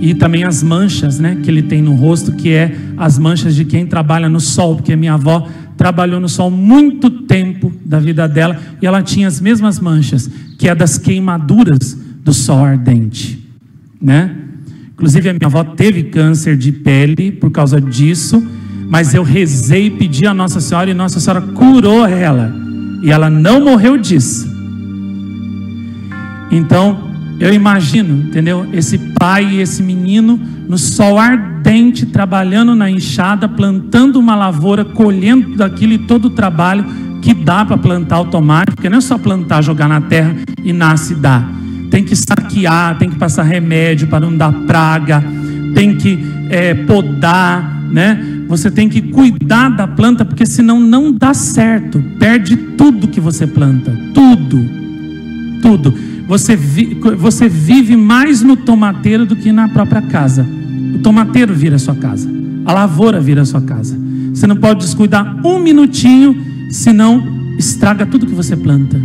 e também as manchas, né, que ele tem no rosto, que é as manchas de quem trabalha no sol, porque minha avó trabalhou no sol muito tempo da vida dela e ela tinha as mesmas manchas, que é das queimaduras do sol ardente, né? Inclusive a minha avó teve câncer de pele por causa disso, mas eu rezei e pedi a Nossa Senhora e Nossa Senhora curou ela e ela não morreu disso. Então, eu imagino, entendeu? Esse pai e esse menino no sol ardente, trabalhando na enxada, plantando uma lavoura, colhendo daquilo e todo o trabalho que dá para plantar o tomate, porque não é só plantar, jogar na terra e nasce e dá. Tem que saquear, tem que passar remédio para não dar praga, tem que é, podar, né? Você tem que cuidar da planta, porque senão não dá certo. Perde tudo que você planta, tudo, tudo você, vi, você vive mais no tomateiro do que na própria casa. O tomateiro vira a sua casa, a lavoura vira a sua casa. Você não pode descuidar um minutinho, senão estraga tudo que você planta.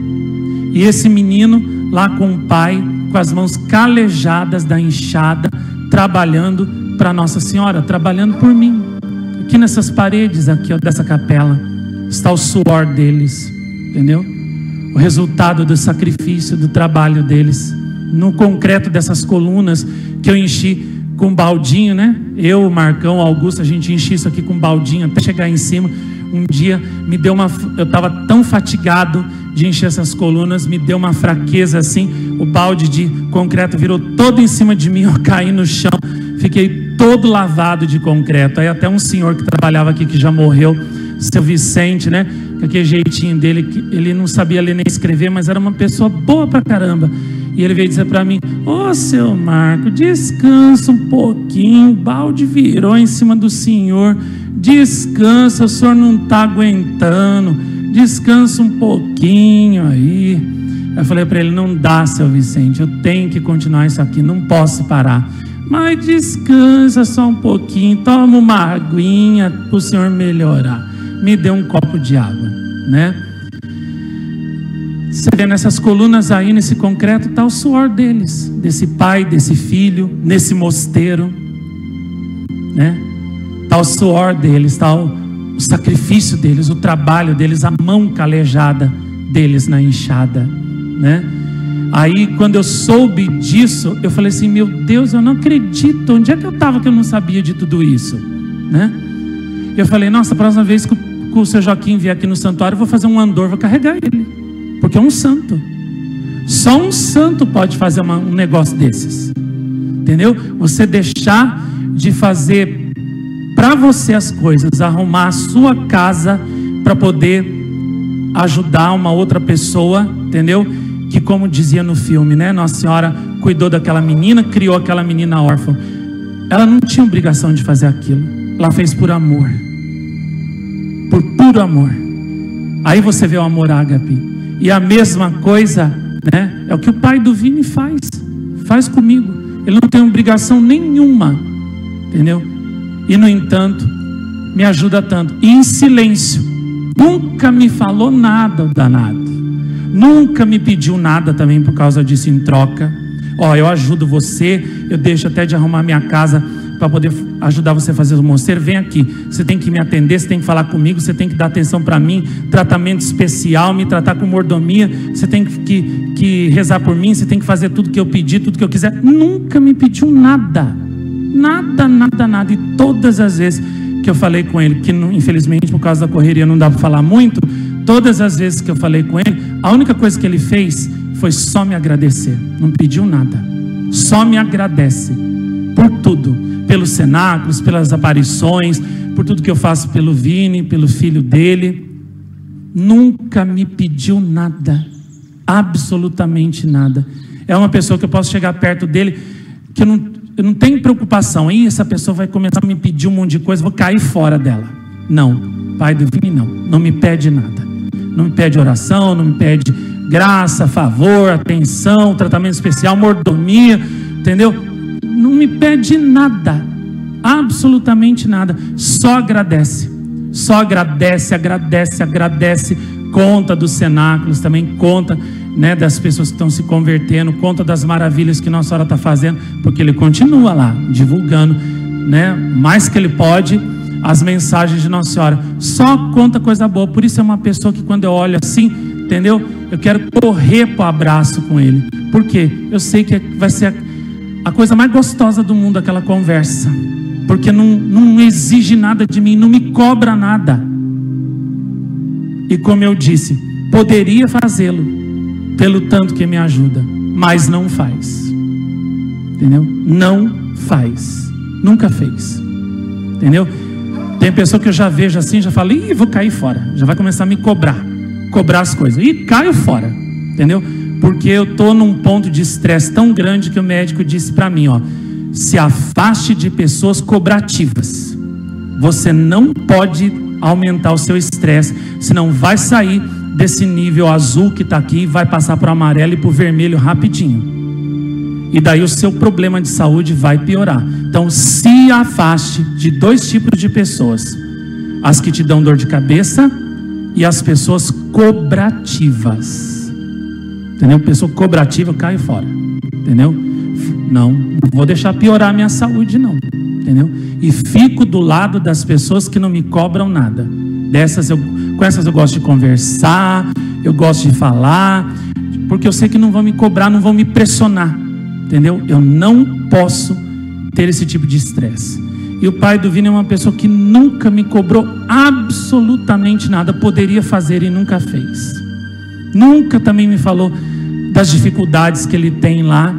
E esse menino lá com o pai, com as mãos calejadas da enxada, trabalhando para Nossa Senhora, trabalhando por mim. Aqui nessas paredes aqui ó, dessa capela está o suor deles, entendeu? O resultado do sacrifício, do trabalho deles. No concreto dessas colunas que eu enchi com baldinho, né? Eu, Marcão, Augusto, a gente enchi isso aqui com baldinho até chegar em cima. Um dia me deu uma. Eu estava tão fatigado de encher essas colunas, me deu uma fraqueza assim. O balde de concreto virou todo em cima de mim, (laughs) eu caí no chão, fiquei todo lavado de concreto. Aí até um senhor que trabalhava aqui, que já morreu, seu Vicente, né? Aquele jeitinho dele, que ele não sabia ler nem escrever, mas era uma pessoa boa pra caramba. E ele veio dizer para mim: Ô oh, seu Marco, descansa um pouquinho. O balde virou em cima do senhor. Descansa, o senhor não está aguentando. Descansa um pouquinho aí. Eu falei para ele: Não dá, seu Vicente, eu tenho que continuar isso aqui, não posso parar. Mas descansa só um pouquinho, toma uma aguinha para o senhor melhorar me dê um copo de água, né? Você vê nessas colunas aí, nesse concreto, está o suor deles, desse pai, desse filho, nesse mosteiro, né? Está o suor deles, está o sacrifício deles, o trabalho deles, a mão calejada deles na enxada, né? Aí, quando eu soube disso, eu falei assim: Meu Deus, eu não acredito. Onde é que eu estava que eu não sabia de tudo isso? Né? Eu falei: Nossa, próxima vez que o, seu Joaquim vier aqui no santuário, eu vou fazer um andor, vou carregar ele, porque é um santo. Só um santo pode fazer uma, um negócio desses, entendeu? Você deixar de fazer para você as coisas, arrumar a sua casa para poder ajudar uma outra pessoa, entendeu? que, como dizia no filme, né? Nossa Senhora cuidou daquela menina, criou aquela menina órfã. Ela não tinha obrigação de fazer aquilo. Ela fez por amor. Por puro amor. Aí você vê o amor ágape. E a mesma coisa, né? É o que o pai do Vini faz. Faz comigo. Ele não tem obrigação nenhuma. Entendeu? E no entanto, me ajuda tanto. E em silêncio. Nunca me falou nada, danado. Nunca me pediu nada também por causa disso em troca. Ó, eu ajudo você, eu deixo até de arrumar minha casa para poder ajudar você a fazer o mosteiro. Vem aqui, você tem que me atender, você tem que falar comigo, você tem que dar atenção para mim, tratamento especial, me tratar com mordomia, você tem que, que rezar por mim, você tem que fazer tudo que eu pedir, tudo que eu quiser. Nunca me pediu nada, nada, nada, nada. E todas as vezes que eu falei com ele, que infelizmente por causa da correria não dá para falar muito, todas as vezes que eu falei com ele, a única coisa que ele fez foi só me agradecer, não pediu nada, só me agradece por tudo, pelos cenáculos, pelas aparições, por tudo que eu faço pelo Vini, pelo filho dele. Nunca me pediu nada, absolutamente nada. É uma pessoa que eu posso chegar perto dele, que eu não, eu não tenho preocupação. Ih, essa pessoa vai começar a me pedir um monte de coisa, vou cair fora dela. Não, pai do Vini, não, não me pede nada não me pede oração, não me pede graça, favor, atenção, tratamento especial, mordomia, entendeu? Não me pede nada, absolutamente nada, só agradece, só agradece, agradece, agradece, conta dos cenáculos, também conta né, das pessoas que estão se convertendo, conta das maravilhas que Nossa Senhora está fazendo, porque ele continua lá, divulgando, né, mais que ele pode as mensagens de Nossa Senhora. Só conta coisa boa. Por isso é uma pessoa que quando eu olho assim, entendeu? Eu quero correr para o abraço com ele. Por quê? Eu sei que vai ser a, coisa mais gostosa do mundo aquela conversa. Porque não, não exige nada de mim, não me cobra nada. E como eu disse, poderia fazê-lo pelo tanto que me ajuda, mas não faz. Entendeu? Não faz. Nunca fez. Entendeu? Tem pessoa que eu já vejo assim, já falo, ih, vou cair fora. Já vai começar a me cobrar, cobrar as coisas. E caio fora, entendeu? Porque eu estou num ponto de estresse tão grande que o médico disse para mim, ó, se afaste de pessoas cobrativas. Você não pode aumentar o seu estresse, senão vai sair desse nível azul que está aqui, vai passar para o amarelo e para o vermelho rapidinho. E daí o seu problema de saúde vai piorar. Então se afaste de dois tipos de pessoas: as que te dão dor de cabeça e as pessoas cobrativas. Entendeu? Pessoa cobrativa cai fora. Entendeu? Não, não vou deixar piorar a minha saúde, não. Entendeu? E fico do lado das pessoas que não me cobram nada. Dessas eu, com essas eu gosto de conversar, eu gosto de falar, porque eu sei que não vão me cobrar, não vão me pressionar. Entendeu? Eu não posso ter esse tipo de estresse. E o pai do Vini é uma pessoa que nunca me cobrou absolutamente nada, poderia fazer e nunca fez. Nunca também me falou das dificuldades que ele tem lá.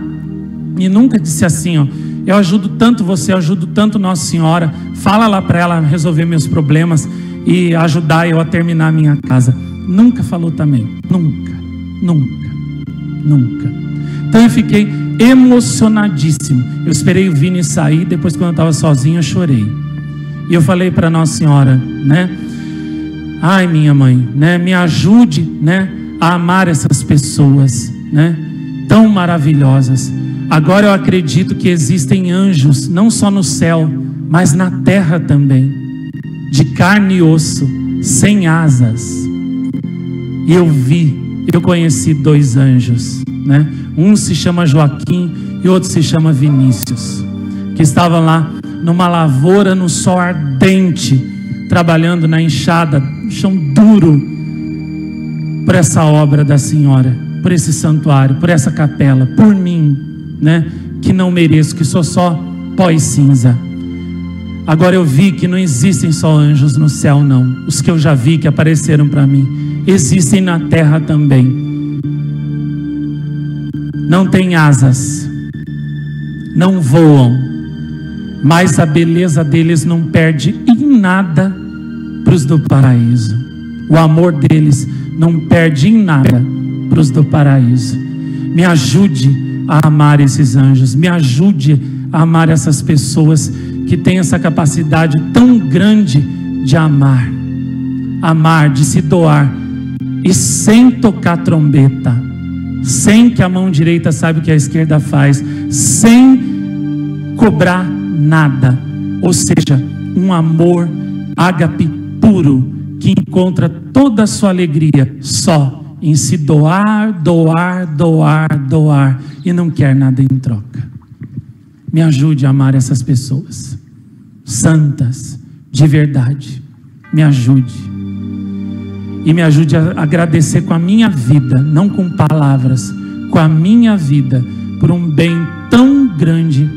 E nunca disse assim, ó, eu ajudo tanto você, eu ajudo tanto Nossa Senhora, fala lá para ela resolver meus problemas e ajudar eu a terminar a minha casa. Nunca falou também, nunca, nunca, nunca. Então eu fiquei emocionadíssimo. Eu esperei o Vini sair, depois quando eu estava sozinho eu chorei. E eu falei para Nossa Senhora, né? Ai, minha mãe, né? Me ajude, né? A amar essas pessoas, né? Tão maravilhosas. Agora eu acredito que existem anjos, não só no céu, mas na terra também, de carne e osso, sem asas. E eu vi, eu conheci dois anjos, né? Um se chama Joaquim e outro se chama Vinícius, que estavam lá numa lavoura no sol ardente, trabalhando na enxada, chão duro, por essa obra da Senhora, por esse santuário, por essa capela, por mim, né? Que não mereço, que sou só pó e cinza. Agora eu vi que não existem só anjos no céu, não. Os que eu já vi que apareceram para mim, existem na terra também. Não têm asas, não voam, mas a beleza deles não perde em nada para os do paraíso. O amor deles não perde em nada para do paraíso. Me ajude a amar esses anjos, me ajude a amar essas pessoas que têm essa capacidade tão grande de amar, amar, de se doar. E sem tocar trombeta, sem que a mão direita saiba o que a esquerda faz, sem cobrar nada, ou seja, um amor ágape puro que encontra toda a sua alegria só em se doar, doar, doar, doar e não quer nada em troca. Me ajude a amar essas pessoas santas, de verdade. Me ajude. E me ajude a agradecer com a minha vida, não com palavras, com a minha vida, por um bem tão grande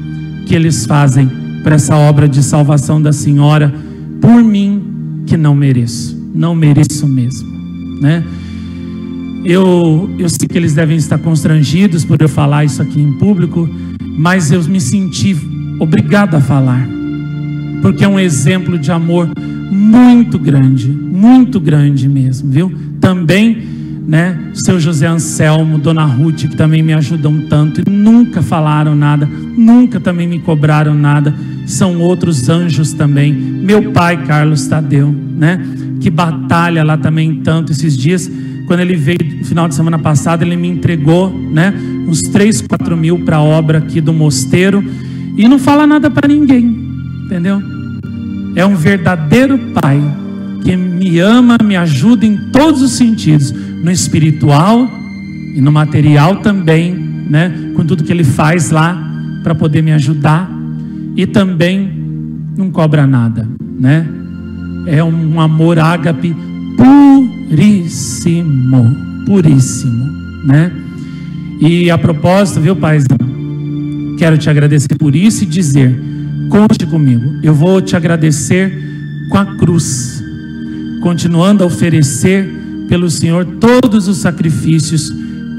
que eles fazem para essa obra de salvação da Senhora, por mim que não mereço, não mereço mesmo, né? Eu, eu sei que eles devem estar constrangidos por eu falar isso aqui em público, mas eu me senti obrigado a falar, porque é um exemplo de amor muito grande, muito grande mesmo, viu? Também, né, seu José Anselmo, Dona Ruth, que também me ajudam tanto e nunca falaram nada, nunca também me cobraram nada, são outros anjos também. Meu pai, Carlos Tadeu, né, que batalha lá também tanto esses dias. Quando ele veio no final de semana passada, ele me entregou, né, uns 3, 4 mil para a obra aqui do mosteiro e não fala nada para ninguém, entendeu? é um verdadeiro Pai que me ama, me ajuda em todos os sentidos, no espiritual e no material também, né? Com tudo que Ele faz lá para poder me ajudar e também não cobra nada, né? É um amor ágape puríssimo, puríssimo, né? E a propósito, viu, paizão? Quero te agradecer por isso e dizer Conte comigo. Eu vou te agradecer com a cruz, continuando a oferecer pelo Senhor todos os sacrifícios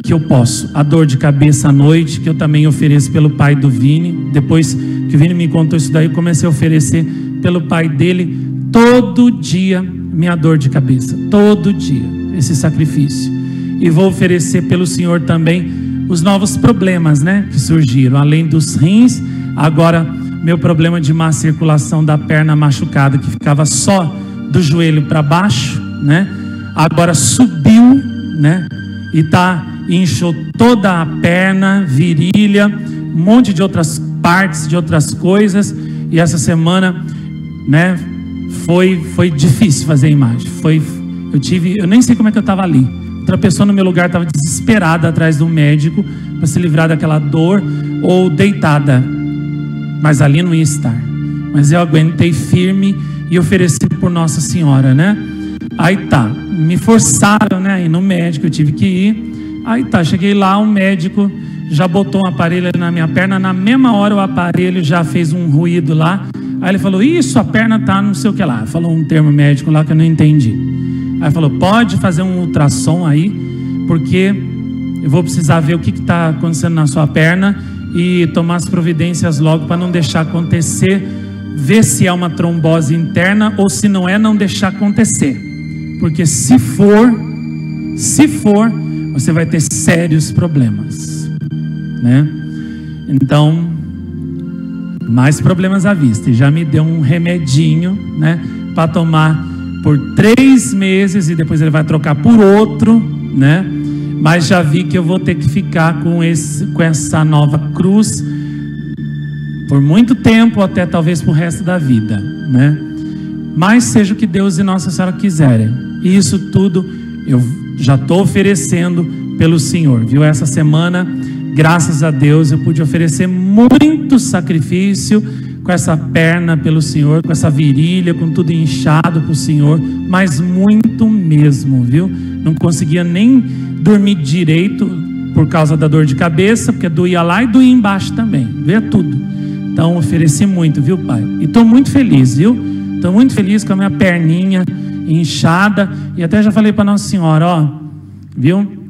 que eu posso. A dor de cabeça à noite, que eu também ofereço pelo pai do Vini. Depois que o Vini me contou isso daí, eu comecei a oferecer pelo pai dele todo dia minha dor de cabeça, todo dia esse sacrifício. E vou oferecer pelo Senhor também os novos problemas, né, que surgiram, além dos rins, agora meu problema de má circulação da perna machucada, que ficava só do joelho para baixo, né? Agora subiu, né? E tá inchou toda a perna, virilha, um monte de outras partes, de outras coisas. E essa semana, né? Foi foi difícil fazer a imagem. Foi eu tive, eu nem sei como é que eu estava ali. Outra pessoa no meu lugar estava desesperada atrás do médico para se livrar daquela dor ou deitada mas ali não ia estar. Mas eu aguentei firme e ofereci por Nossa Senhora, né? Aí tá, me forçaram, né? Ir no médico, eu tive que ir. Aí tá, cheguei lá, um médico já botou um aparelho na minha perna. Na mesma hora o aparelho já fez um ruído lá. Aí ele falou: Isso, a perna tá não sei o que lá. Falou um termo médico lá que eu não entendi. Aí falou: Pode fazer um ultrassom aí, porque eu vou precisar ver o que está acontecendo na sua perna e tomar as providências logo para não deixar acontecer, ver se é uma trombose interna ou se não é, não deixar acontecer. Porque se for, se for, você vai ter sérios problemas, né? Então, mais problemas à vista. E já me deu um remedinho, né, para tomar por três meses e depois ele vai trocar por outro, né? mas já vi que eu vou ter que ficar com, esse, com essa nova cruz por muito tempo, até talvez para o resto da vida, né? Mas seja o que Deus e Nossa Senhora quiserem. E isso tudo eu já estou oferecendo pelo Senhor, viu? Essa semana, graças a Deus, eu pude oferecer muito sacrifício com essa perna pelo Senhor, com essa virilha, com tudo inchado para o Senhor, mas muito mesmo, viu? Não conseguia nem dormir direito por causa da dor de cabeça, porque doía lá e doía embaixo também, vê tudo. Então ofereci muito, viu, Pai? E estou muito feliz, viu? Estou muito feliz com a minha perninha inchada e até já falei para Nossa Senhora, ó, viu?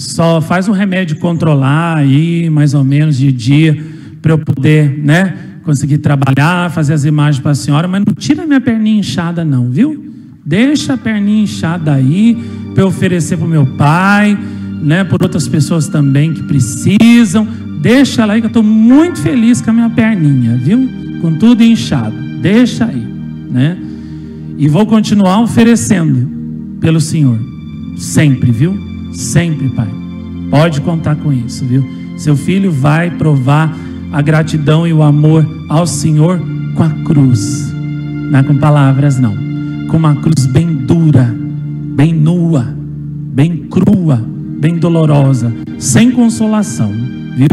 Só faz um remédio controlar aí, mais ou menos de dia, para eu poder, né? conseguir trabalhar, fazer as imagens para a senhora, mas não tira minha perninha inchada, não, viu? Deixa a perninha inchada aí para eu oferecer para o meu pai, né? Por outras pessoas também que precisam. Deixa ela aí que eu estou muito feliz com a minha perninha, viu? Com tudo inchado. Deixa aí, né? E vou continuar oferecendo pelo Senhor. Sempre, viu? Sempre, Pai. Pode contar com isso, viu? Seu filho vai provar a gratidão e o amor ao Senhor com a cruz. Não é com palavras, não. Com uma cruz bem dura, bem nua, bem crua, bem dolorosa, sem consolação, viu?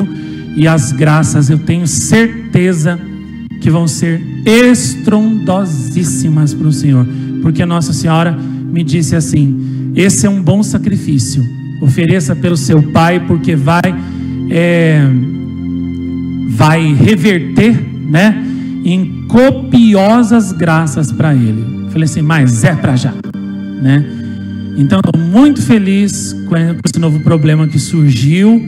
E as graças eu tenho certeza que vão ser estrondosíssimas para o Senhor, porque Nossa Senhora me disse assim: esse é um bom sacrifício, ofereça pelo seu Pai, porque vai é, vai reverter, né, em copiosas graças para ele. Falei assim, mas é para já, né? Então, estou muito feliz com esse novo problema que surgiu.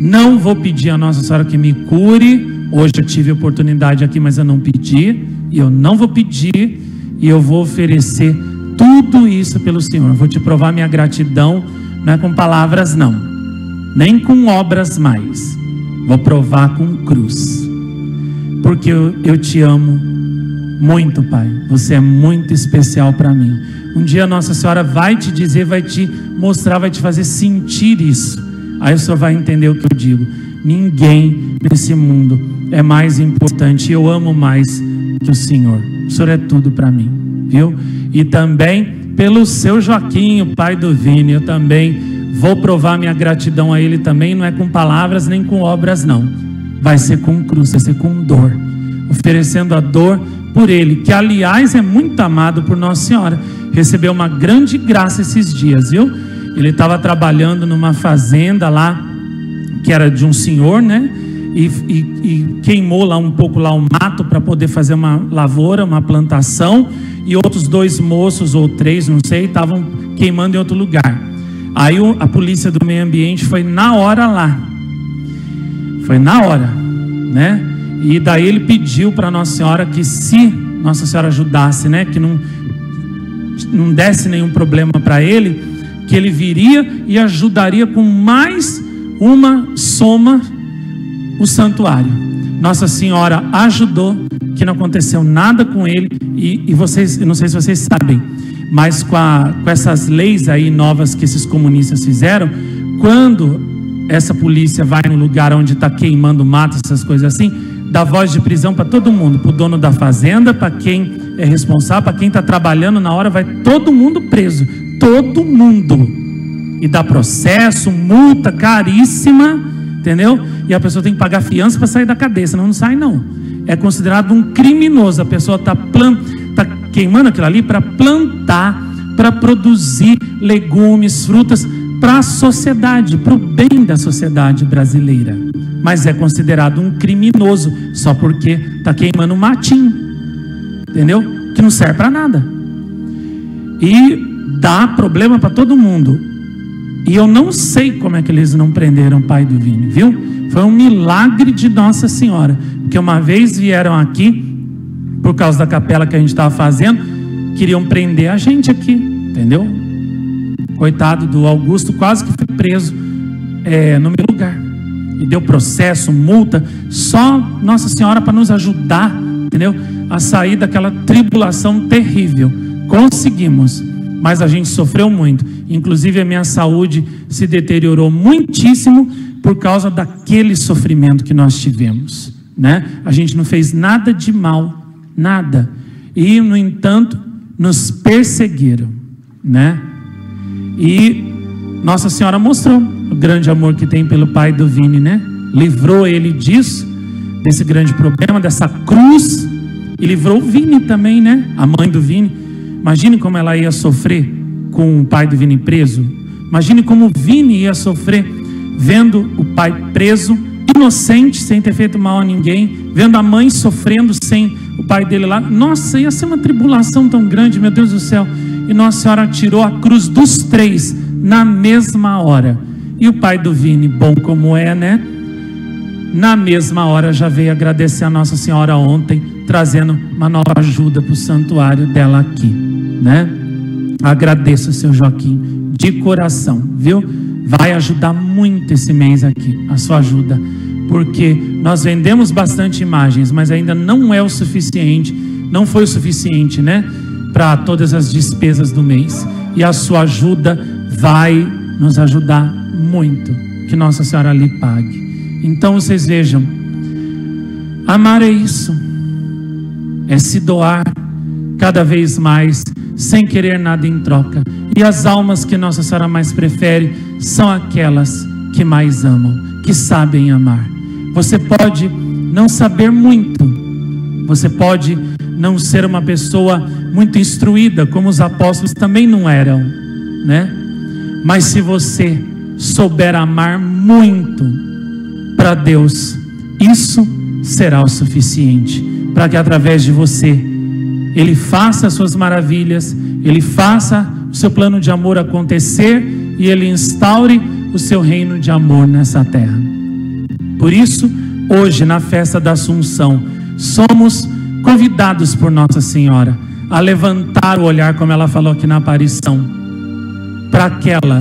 Não vou pedir a Nossa Senhora que me cure. Hoje eu tive oportunidade aqui, mas eu não pedi. E eu não vou pedir. E eu vou oferecer tudo isso pelo Senhor. vou te provar minha gratidão, não é com palavras, não, nem com obras mais. Vou provar com cruz. Porque eu, eu te amo muito, Pai. Você é muito especial para mim. Um dia Nossa Senhora vai te dizer, vai te mostrar, vai te fazer sentir isso. Aí o Senhor vai entender o que eu digo. Ninguém nesse mundo é mais importante. Eu amo mais que o Senhor. O Senhor é tudo para mim, viu? E também pelo seu Joaquim, o pai do Vini, eu também Vou provar minha gratidão a Ele também, não é com palavras nem com obras, não. Vai ser com cruz, vai ser com dor. Oferecendo a dor por Ele, que aliás é muito amado por Nossa Senhora. Recebeu uma grande graça esses dias, viu? Ele estava trabalhando numa fazenda lá, que era de um senhor, né? E, e, e queimou lá um pouco lá o mato para poder fazer uma lavoura, uma plantação. E outros dois moços ou três, não sei, estavam queimando em outro lugar. Aí a polícia do meio ambiente foi na hora lá. Foi na hora, né? E daí ele pediu para Nossa Senhora que se Nossa Senhora ajudasse, né, que não não desse nenhum problema para ele, que ele viria e ajudaria com mais uma soma o santuário. Nossa Senhora ajudou, que não aconteceu nada com ele e, e vocês, eu não sei se vocês sabem, mas com, a, com essas leis aí novas que esses comunistas fizeram, quando essa polícia vai no lugar onde está queimando mato, essas coisas assim, dá voz de prisão para todo mundo, para o dono da fazenda, para quem é responsável, para quem está trabalhando na hora, vai todo mundo preso, todo mundo. E dá processo, multa caríssima, entendeu? E a pessoa tem que pagar fiança para sair da cadeia, senão não sai não. É considerado um criminoso, a pessoa está plantando queimando aquilo ali para plantar, para produzir legumes, frutas para a sociedade, para o bem da sociedade brasileira. Mas é considerado um criminoso só porque está queimando matinho, entendeu? Que não serve para nada. E dá problema para todo mundo. E eu não sei como é que eles não prenderam o pai do Vini, viu? Foi um milagre de Nossa Senhora. Porque uma vez vieram aqui por causa da capela que a gente estava fazendo, queriam prender a gente aqui, entendeu? Coitado do Augusto, quase que foi preso é, no meu lugar. E deu processo, multa, só Nossa Senhora para nos ajudar, entendeu? A sair daquela tribulação terrível. Conseguimos, mas a gente sofreu muito. Inclusive a minha saúde se deteriorou muitíssimo por causa daquele sofrimento que nós tivemos, né? A gente não fez nada de mal nada. E, no entanto, nos perseguiram, né? E Nossa Senhora mostrou o grande amor que tem pelo pai do Vini, né? Livrou ele disso, desse grande problema, dessa cruz, e livrou o Vini também, né? A mãe do Vini. Imagine como ela ia sofrer com o pai do Vini preso. Imagine como o Vini ia sofrer vendo o pai preso, inocente, sem ter feito mal a ninguém, vendo a mãe sofrendo sem o pai dele lá. Nossa, ia ser uma tribulação tão grande, meu Deus do céu. E Nossa Senhora tirou a cruz dos três na mesma hora. E o pai do Vini, bom como é, né? Na mesma hora já veio agradecer a Nossa Senhora ontem, trazendo uma nova ajuda para o santuário dela aqui, né? Agradeço, seu Joaquim, de coração, viu? Vai ajudar muito esse mês aqui, a sua ajuda, porque nós vendemos bastante imagens, mas ainda não é o suficiente, não foi o suficiente, né? Para todas as despesas do mês. E a sua ajuda vai nos ajudar muito. Que Nossa Senhora lhe pague. Então vocês vejam, amar é isso, é se doar cada vez mais, sem querer nada em troca. E as almas que Nossa Senhora mais prefere são aquelas que mais amam, que sabem amar. Você pode não saber muito, você pode não ser uma pessoa muito instruída, como os apóstolos também não eram, né? Mas se você souber amar muito, para Deus, isso será o suficiente para que através de você Ele faça as suas maravilhas, Ele faça o seu plano de amor acontecer e Ele instaure o seu reino de amor nessa terra. Por isso, hoje, na festa da Assunção, somos convidados por Nossa Senhora a levantar o olhar, como ela falou aqui na aparição, para aquela,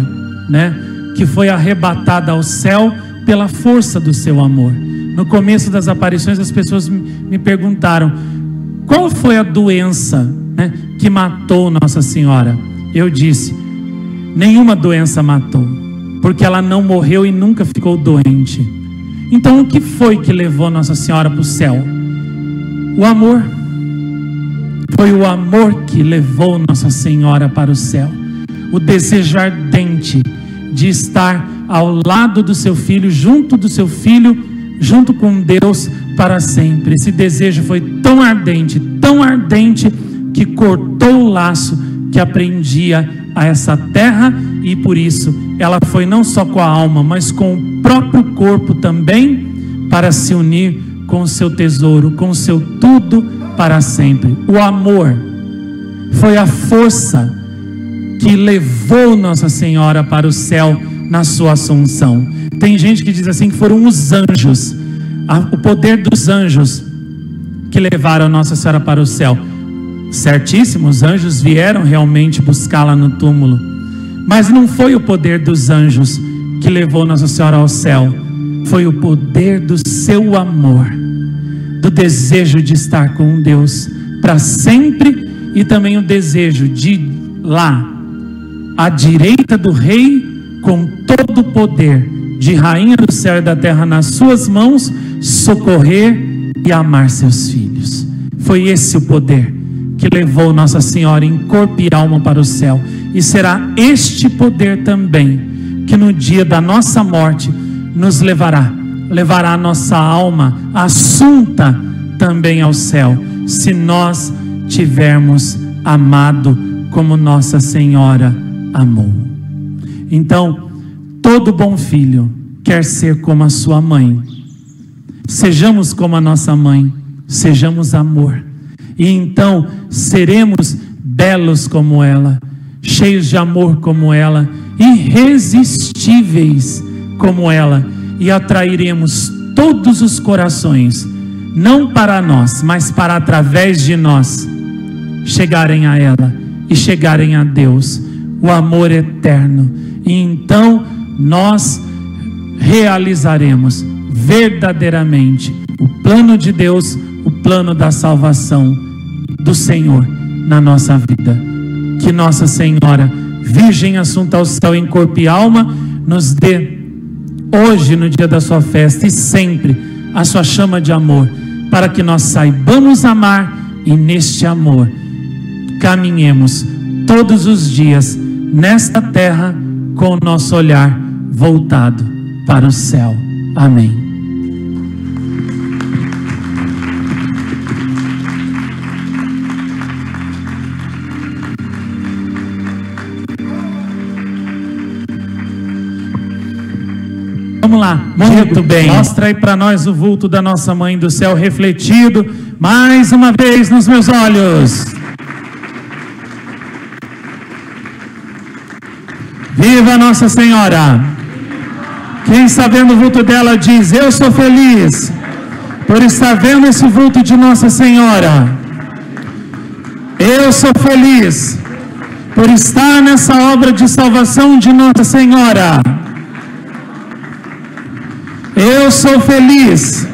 né, que foi arrebatada ao céu pela força do seu amor. No começo das aparições, as pessoas me perguntaram: qual foi a doença né, que matou Nossa Senhora? Eu disse: nenhuma doença matou, porque ela não morreu e nunca ficou doente. Então, o que foi que levou Nossa Senhora para o céu? O amor. Foi o amor que levou Nossa Senhora para o céu. O desejo ardente de estar ao lado do seu filho, junto do seu filho, junto com Deus para sempre. Esse desejo foi tão ardente, tão ardente, que cortou o laço que aprendia a essa terra e por isso ela foi não só com a alma, mas com o próprio corpo também para se unir com o seu tesouro, com o seu tudo para sempre. O amor foi a força que levou Nossa Senhora para o céu na sua assunção. Tem gente que diz assim que foram os anjos, o poder dos anjos que levaram Nossa Senhora para o céu. Certíssimo, os anjos vieram realmente buscá-la no túmulo. Mas não foi o poder dos anjos que levou Nossa Senhora ao céu, foi o poder do seu amor, do desejo de estar com Deus para sempre e também o desejo de lá, à direita do Rei com todo o poder de rainha do céu e da terra nas suas mãos, socorrer e amar seus filhos. Foi esse o poder que levou Nossa Senhora em corpo e alma para o céu. E será este poder também que no dia da nossa morte nos levará, levará a nossa alma assunta também ao céu, se nós tivermos amado como Nossa Senhora amou. Então, todo bom filho quer ser como a sua mãe. Sejamos como a nossa mãe, sejamos amor. E então seremos belos como ela, cheios de amor como ela, irresistíveis como ela, e atrairemos todos os corações, não para nós, mas para através de nós chegarem a ela e chegarem a Deus, o amor eterno e então nós realizaremos verdadeiramente o plano de Deus, o plano da salvação do Senhor na nossa vida. Que Nossa Senhora, Virgem assunta ao céu em corpo e alma, nos dê hoje, no dia da sua festa e sempre, a sua chama de amor, para que nós saibamos amar e neste amor caminhemos todos os dias nesta terra com o nosso olhar voltado para o céu. Amém. Vamos lá, muito bem. Mostra aí para nós o vulto da nossa mãe do céu refletido mais uma vez nos meus olhos. Viva Nossa Senhora! Quem está vendo o vulto dela diz: Eu sou feliz por estar vendo esse vulto de Nossa Senhora. Eu sou feliz por estar nessa obra de salvação de Nossa Senhora. Eu sou feliz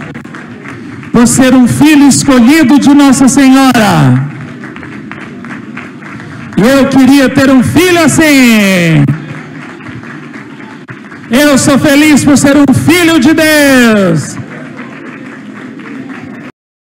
por ser um filho escolhido de Nossa Senhora. Eu queria ter um filho assim. Eu sou feliz por ser um filho de Deus.